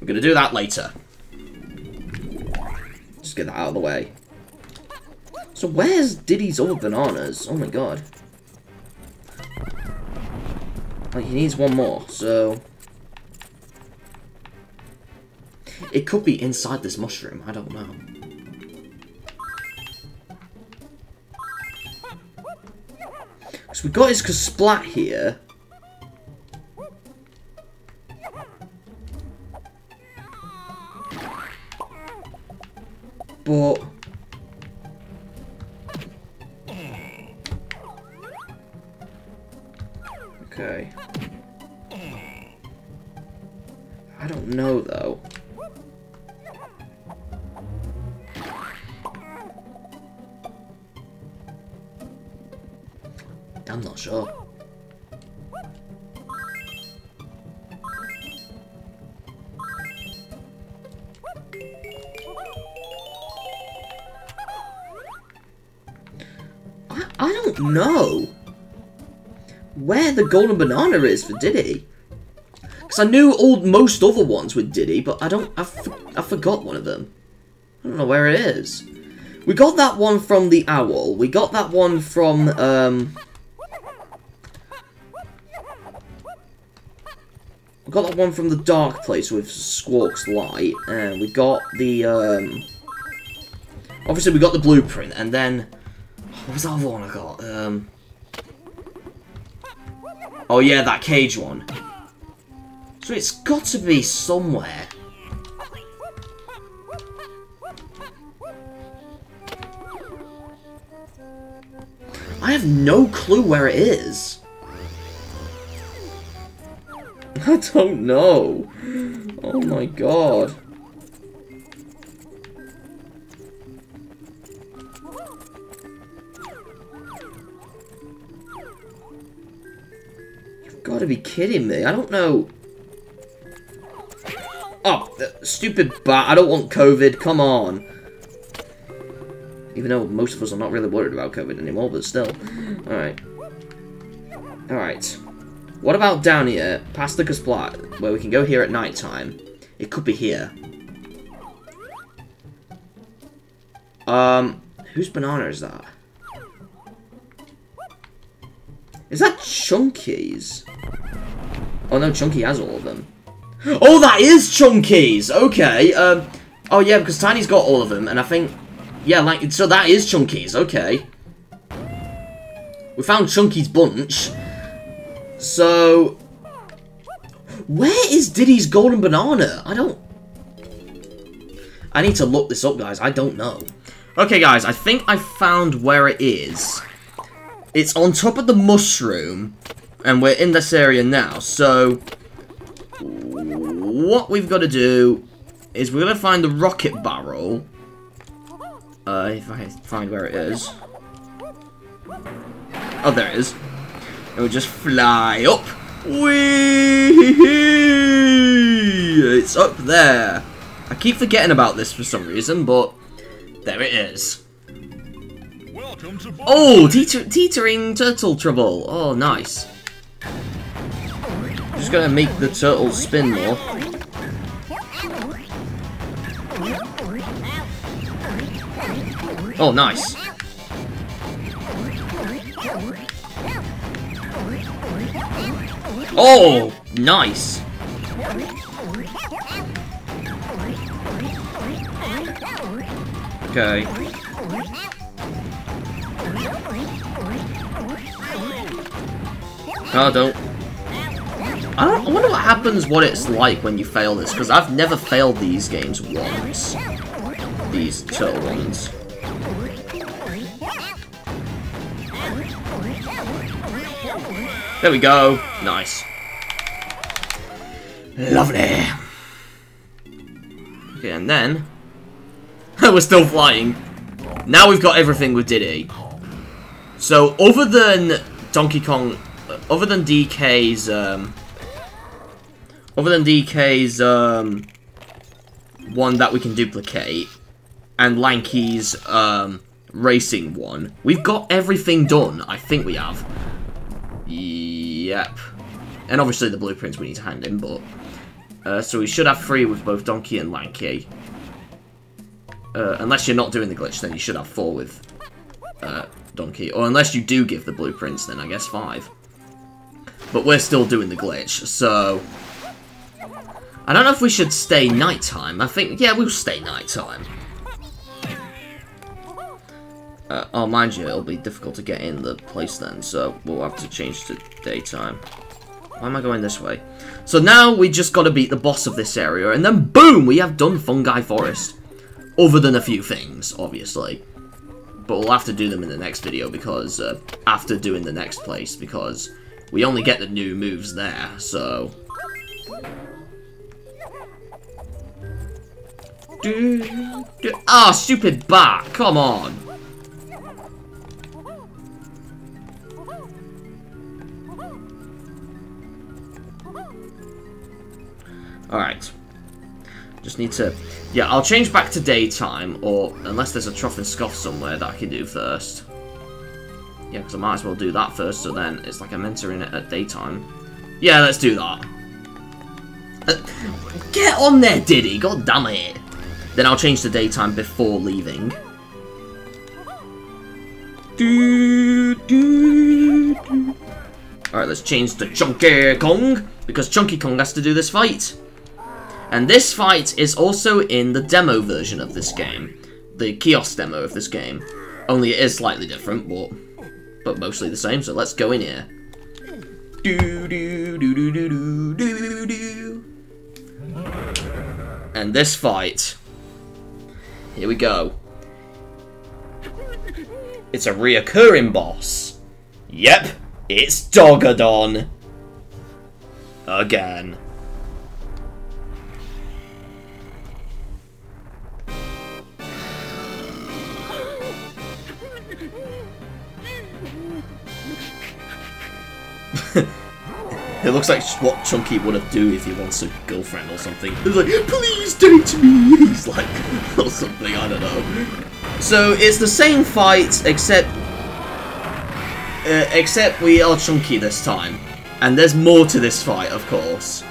We're going to do that later. Just get that out of the way. So where's Diddy's other bananas? Oh my god. Like, he needs one more, so... It could be inside this mushroom, I don't know. We got his Kasplat here. But... Okay. I don't know, though. I'm not sure. I, don't know where the golden banana is for Diddy. Because I knew all most other ones with Diddy, but I don't. I, I forgot one of them. I don't know where it is. We got that one from the owl. We got that one from um. We got that one from the dark place with Squawk's light, and we got the um. Obviously, we got the blueprint, and then what was that other one I got? Um. Oh yeah, that cage one. So it's got to be somewhere. I have no clue where it is. <laughs> I don't know. Oh my god. You've got to be kidding me. I don't know. Oh, stupid bat. I don't want COVID. Come on. Even though most of us are not really worried about COVID anymore, but still. Alright. Alright. What about down here, past the Kasplat, where we can go here at night time? It could be here. Um, whose banana is that? Is that Chunky's? Oh no, Chunky has all of them. Oh, that is Chunky's! Okay, um... Oh yeah, because Tiny's got all of them, and I think... Yeah, like, so that is Chunky's, okay. We found Chunky's bunch. So... Where is Diddy's golden banana? I don't... I need to look this up, guys. I don't know. Okay, guys, I think I found where it is. It's on top of the mushroom, and we're in this area now, so... What we've got to do is we're going to find the rocket barrel. Uh, if I find where it is. Oh, there it is. And we'll just fly up. Whee! It's up there. I keep forgetting about this for some reason, but there it is.
Welcome to bonus
Oh, teeter teetering turtle trouble. Oh, nice. Just gonna make the turtle spin more. Oh, nice. Oh, nice. Okay. Oh, don't. I don't. I wonder what happens. What it's like when you fail this, because I've never failed these games once. These turtle ones. There we go. Nice. Lovely. Okay, and then <laughs> we're still flying. Now we've got everything with Diddy. So, other than Donkey Kong, uh, other than DK's, um, other than DK's, um, one that we can duplicate, and Lanky's, um, racing one, we've got everything done. I think we have. Yep. And obviously the blueprints we need to hand in, but, uh, so we should have three with both Donkey and Lanky. Uh, unless you're not doing the glitch, then you should have four with uh, Donkey. Or unless you do give the blueprints, then I guess five. But we're still doing the glitch, so... I don't know if we should stay nighttime. I think, yeah, we'll stay nighttime. Uh, oh, mind you, it'll be difficult to get in the place then, so we'll have to change to daytime. Why am I going this way? So now we just gotta beat the boss of this area, and then boom, we have done Fungi Forest. Other than a few things, obviously. But we'll have to do them in the next video because, uh, after doing the next place, because we only get the new moves there, so... Ah, stupid bat! Come on! Alright. Just need to... Yeah, I'll change back to daytime, or unless there's a Troff and Scoff somewhere that I can do first. Yeah, because I might as well do that first, so then it's like I'm entering it at daytime. Yeah, let's do that. <laughs> Get on there, Diddy! God damn it! Then I'll change to daytime before leaving. Do, do, do. Alright, let's change to Chunky Kong, because Chunky Kong has to do this fight. And this fight is also in the demo version of this game. The kiosk demo of this game. Only it is slightly different, but but mostly the same, so let's go in here. Do do do do do do do. And this fight. Here we go. It's a reoccurring boss. Yep, it's Dogadon. Again. <laughs> It looks like what Chunky would have do if he wants a girlfriend or something. He's like, please date me! <laughs> He's like, <laughs> or something, I don't know. So, it's the same fight, except... Uh, except we are Chunky this time. And there's more to this fight, of course.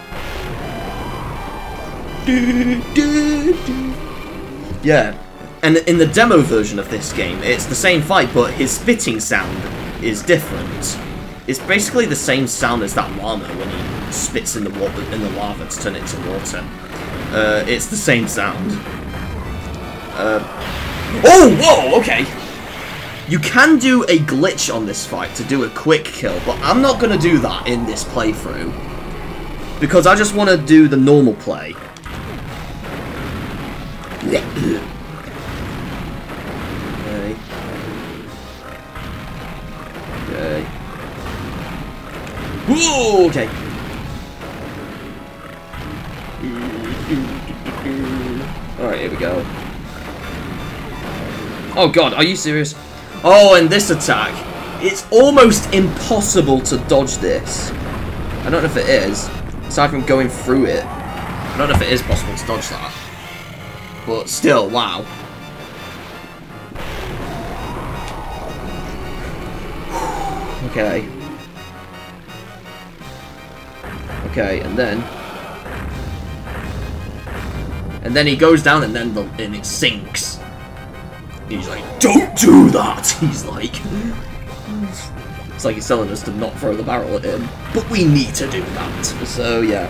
Yeah. And in the demo version of this game, it's the same fight, but his spitting sound is different. It's basically the same sound as that llama when he spits in the water in the lava to turn it to water. Uh, it's the same sound. Uh, oh, whoa, okay. You can do a glitch on this fight to do a quick kill, but I'm not going to do that in this playthrough. Because I just want to do the normal play. Whoa, okay. Alright, here we go. Oh god, are you serious? Oh, and this attack. It's almost impossible to dodge this. I don't know if it is, aside from going through it. I don't know if it is possible to dodge that. But still, wow. <sighs> Okay. Okay, and then... And then he goes down and then the, and it sinks. He's like, don't do that! <laughs> He's like... It's like he's telling us to not throw the barrel at him. But we need to do that. So, yeah.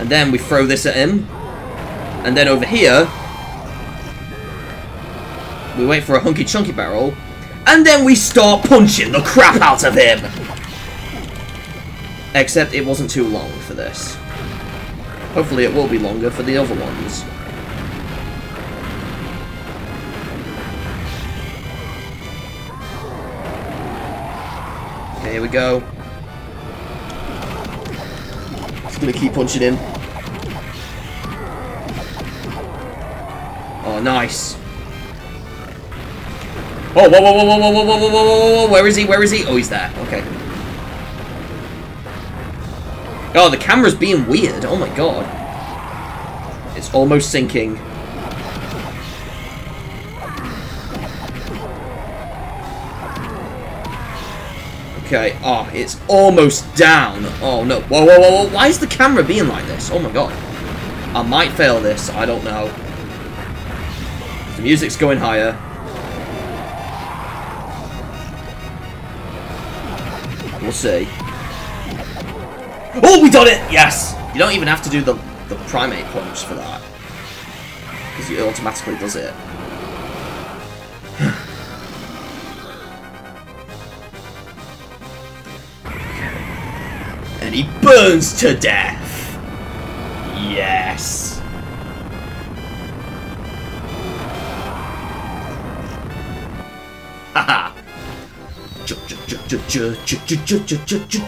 And then we throw this at him. And then over here... We wait for a hunky chunky barrel. And then we start punching the crap out of him! Except it wasn't too long for this. Hopefully it will be longer for the other ones. Okay, here we go. Just gonna keep punching him. Oh, nice. Oh, whoa, whoa, whoa, whoa, whoa, whoa, whoa, whoa, whoa, whoa, where is he? Where is he? Oh, he's there. Okay. Oh, the camera's being weird. Oh my god. It's almost sinking. Okay, oh, it's almost down. Oh no. Whoa, whoa, whoa, whoa. Why is the camera being like this? Oh my god. I might fail this. I don't know. The music's going higher. We'll see. Oh, we done it! Yes! You don't even have to do the, the primate punch for that. Because it automatically does it. <sighs> and he burns to death! Yes!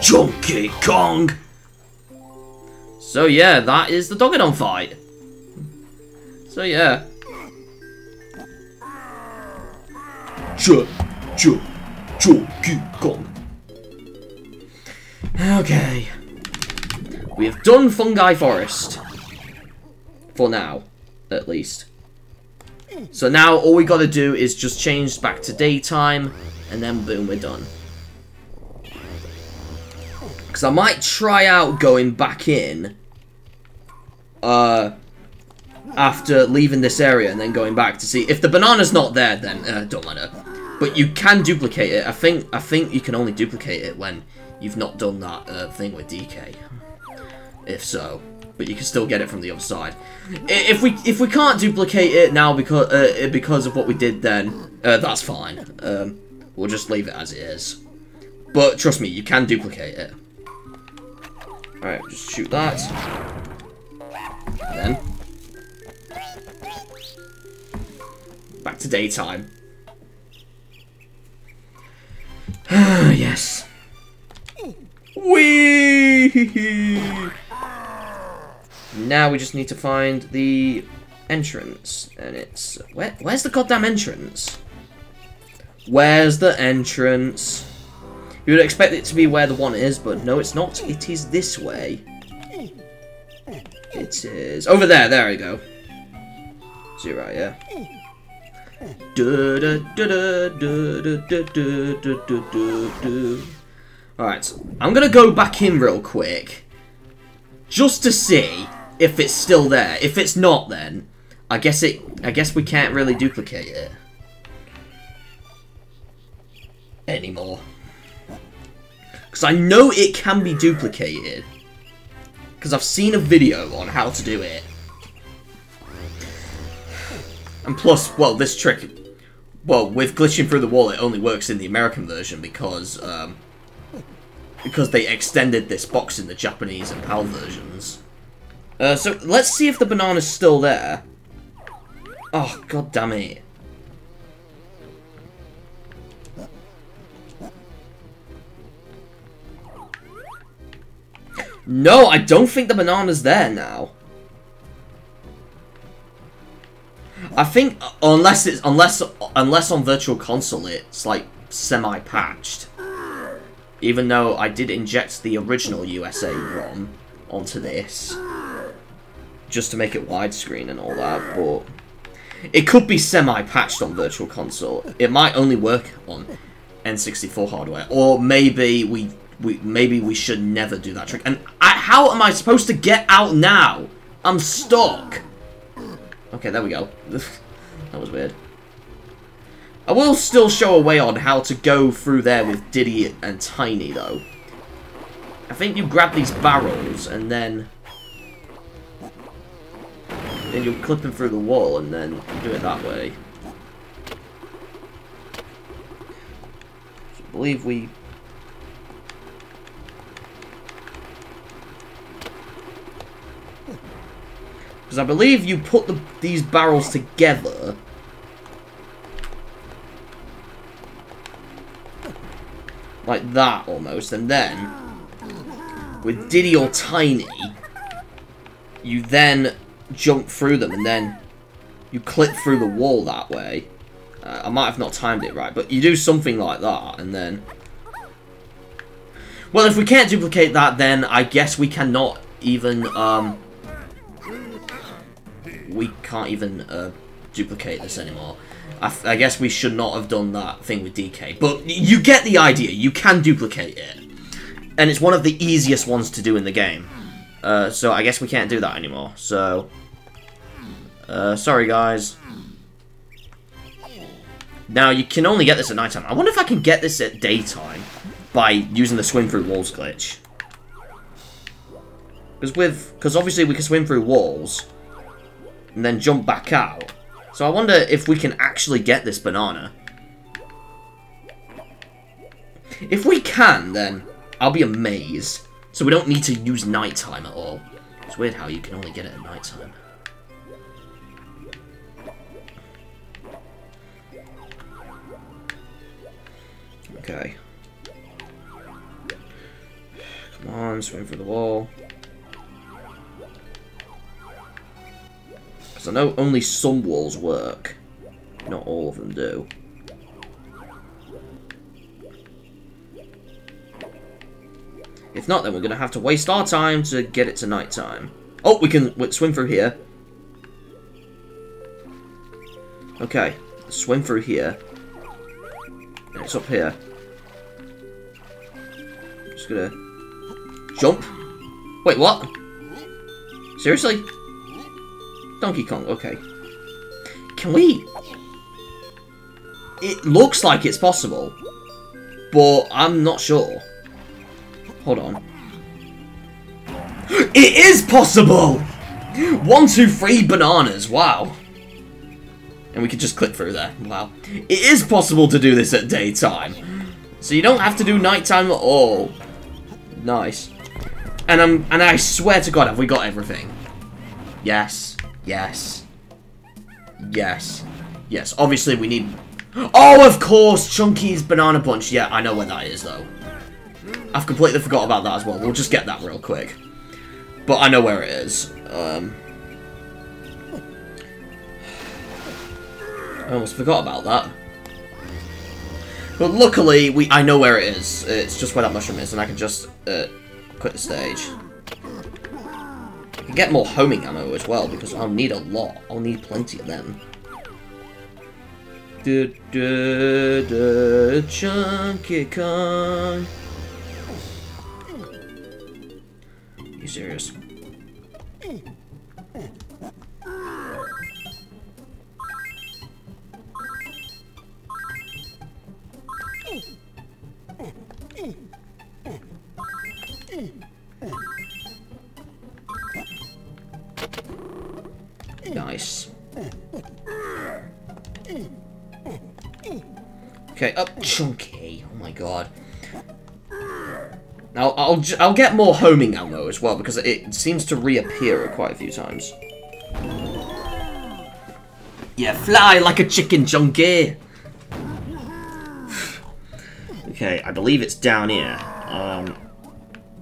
Donkey Kong. So yeah, that is the Dogadon fight. So yeah. Donkey Kong. Okay. We have done Fungi Forest. For now, at least. So now all we gotta do is just change back to daytime, and then boom, we're done. Because I might try out going back in, uh, after leaving this area and then going back to see if the banana's not there. Then uh, don't matter. But you can duplicate it. I think I think you can only duplicate it when you've not done that uh, thing with DK. If so, but you can still get it from the other side. If we if we can't duplicate it now because uh, because of what we did then, uh, that's fine. Um, we'll just leave it as it is. But trust me, you can duplicate it. Alright, just shoot that. And then back to daytime. <sighs> yes. Wee. Now we just need to find the entrance, and it's where? Where's the goddamn entrance? Where's the entrance? You would expect it to be where the one is, but no, it's not. It is this way. It is... Over there, there we go. Zero, yeah. Alright, I'm gonna go back in real quick. Just to see if it's still there. If it's not, then I guess it. I guess we can't really duplicate it anymore. Because I know it can be duplicated. Because I've seen a video on how to do it. And plus, well, this trick, well, with glitching through the wall, it only works in the American version because, um, because they extended this box in the Japanese and PAL versions. Uh, so let's see if the banana's still there. Oh, god damn it. No, I don't think the banana's there now. I think uh, unless it's unless unless on Virtual Console it's like semi-patched. Even though I did inject the original USA ROM onto this just to make it widescreen and all that, but it could be semi-patched on Virtual Console. It might only work on N64 hardware, or maybe we we maybe we should never do that trick. And I, how am I supposed to get out now? I'm stuck. Okay, there we go. <laughs> that was weird. I will still show a way on how to go through there with Diddy and Tiny, though. I think you grab these barrels, and then... Then you clip them through the wall, and then do it that way. I believe we... Because I believe you put the, these barrels together. Like that, almost. And then, with Diddy or Tiny, you then jump through them, and then you clip through the wall that way. Uh, I might have not timed it right, but you do something like that, and then... Well, if we can't duplicate that, then I guess we cannot even, um... We can't even, uh, duplicate this anymore. I, guess we should not have done that thing with DK. But you get the idea. You can duplicate it. And it's one of the easiest ones to do in the game. Uh, so I guess we can't do that anymore. So... Uh, sorry, guys. Now, you can only get this at nighttime. I wonder if I can get this at daytime by using the swim through walls glitch. Because with... Because obviously we can swim through walls and then jump back out. So I wonder if we can actually get this banana. If we can, then I'll be amazed. So we don't need to use nighttime at all. It's weird how you can only get it at nighttime. Okay. Come on, swing for the wall. Because I know only some walls work. Not all of them do. If not, then we're going to have to waste our time to get it to night time. Oh, we can swim through here. Okay, swim through here. And it's up here. Just gonna jump. Wait, what? Seriously? Donkey Kong, okay. Can we... It looks like it's possible, but I'm not sure. Hold on. It is possible! One, two, three bananas, wow. And we can just click through there, wow. It is possible to do this at daytime. So you don't have to do nighttime at all. Nice. And I'm and I swear to God, have we got everything? Yes. Yes. Yes. Yes. Obviously we need Oh of course! Chunky's banana bunch. Yeah, I know where that is though. I've completely forgot about that as well. We'll just get that real quick. But I know where it is. Um I almost forgot about that. But luckily, we I know where it is. It's just where that mushroom is, and I can just uh, quit the stage. I can get more homing ammo as well, because I'll need a lot. I'll need plenty of them. Chunky Kong. You serious? Chunky. Oh my god. Now I'll j- I'll get more homing ammo as well because it seems to reappear quite a few times. Yeah, fly like a chicken, chunky. <sighs> okay, I believe it's down here. Um,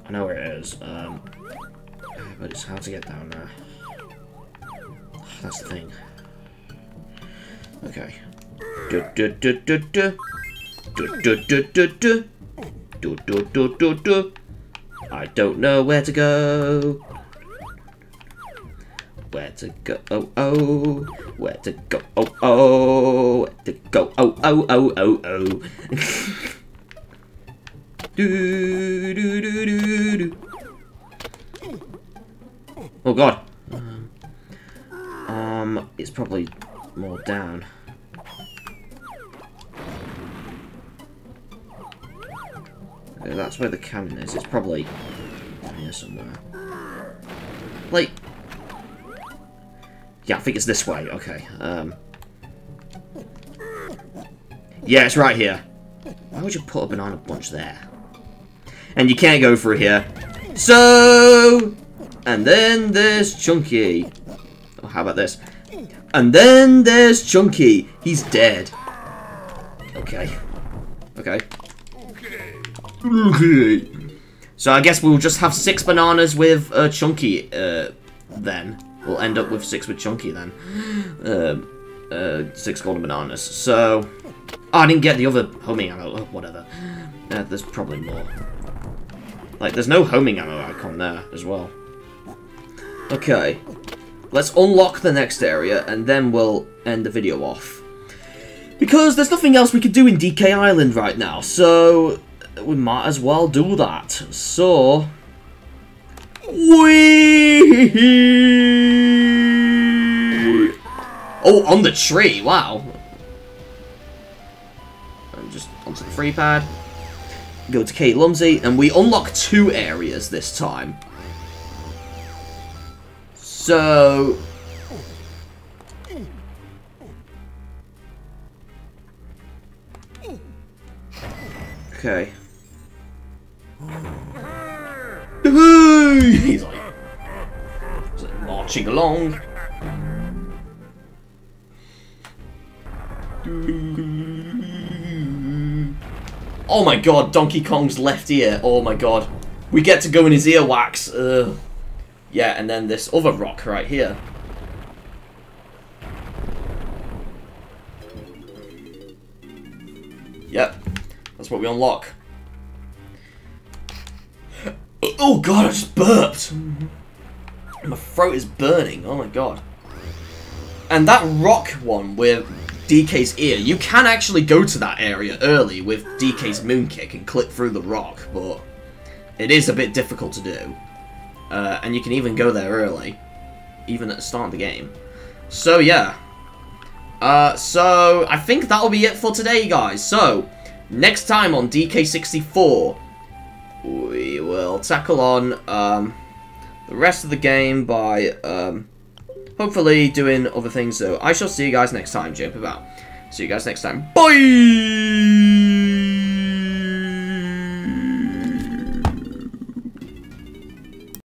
I know where it is. Um, but it's how to get down there. That's the thing. Okay. Du du du du. Du du du du du. I don't know where to go. Where to go? Oh oh. Where to go? Oh oh. Where to go? Oh oh oh oh oh. do do do do do. Oh god. Um, it's probably more down. Okay, that's where the cannon is. It's probably here somewhere. Like, yeah, I think it's this way. Okay. Um, yeah, it's right here. Why would you put a banana bunch there? And you can't go through here. So, and then there's Chunky. Oh, how about this? And then there's Chunky. He's dead. Okay. Okay. Okay. So I guess we'll just have six bananas with uh, Chunky uh, then. We'll end up with six with Chunky then. Um, uh, six golden bananas. So... Oh, I didn't get the other homing ammo. Oh, whatever. Uh, there's probably more. Like, there's no homing ammo icon there as well. Okay. Let's unlock the next area, and then we'll end the video off. Because there's nothing else we could do in DK Island right now, so we might as well do that. So... Whee! Oh, on the tree, wow. And just onto the free pad. Go to K. Lumsy, and we unlock two areas this time. So... Okay. He's like, like marching along. Oh my god, Donkey Kong's left ear. Oh my god. We get to go in his earwax. Ugh. Yeah, and then this other rock right here. Yep, that's what we unlock. Oh god, I just burped! My throat is burning, oh my god. And that rock one with DK's ear, you can actually go to that area early with DK's moon kick and clip through the rock, but it is a bit difficult to do. Uh, and you can even go there early, even at the start of the game. So yeah. Uh, so I think that'll be it for today, guys. So next time on DK64, we will tackle on um, the rest of the game by um, hopefully doing other things. So I shall see you guys next time. Jump about. See you guys next time. Bye.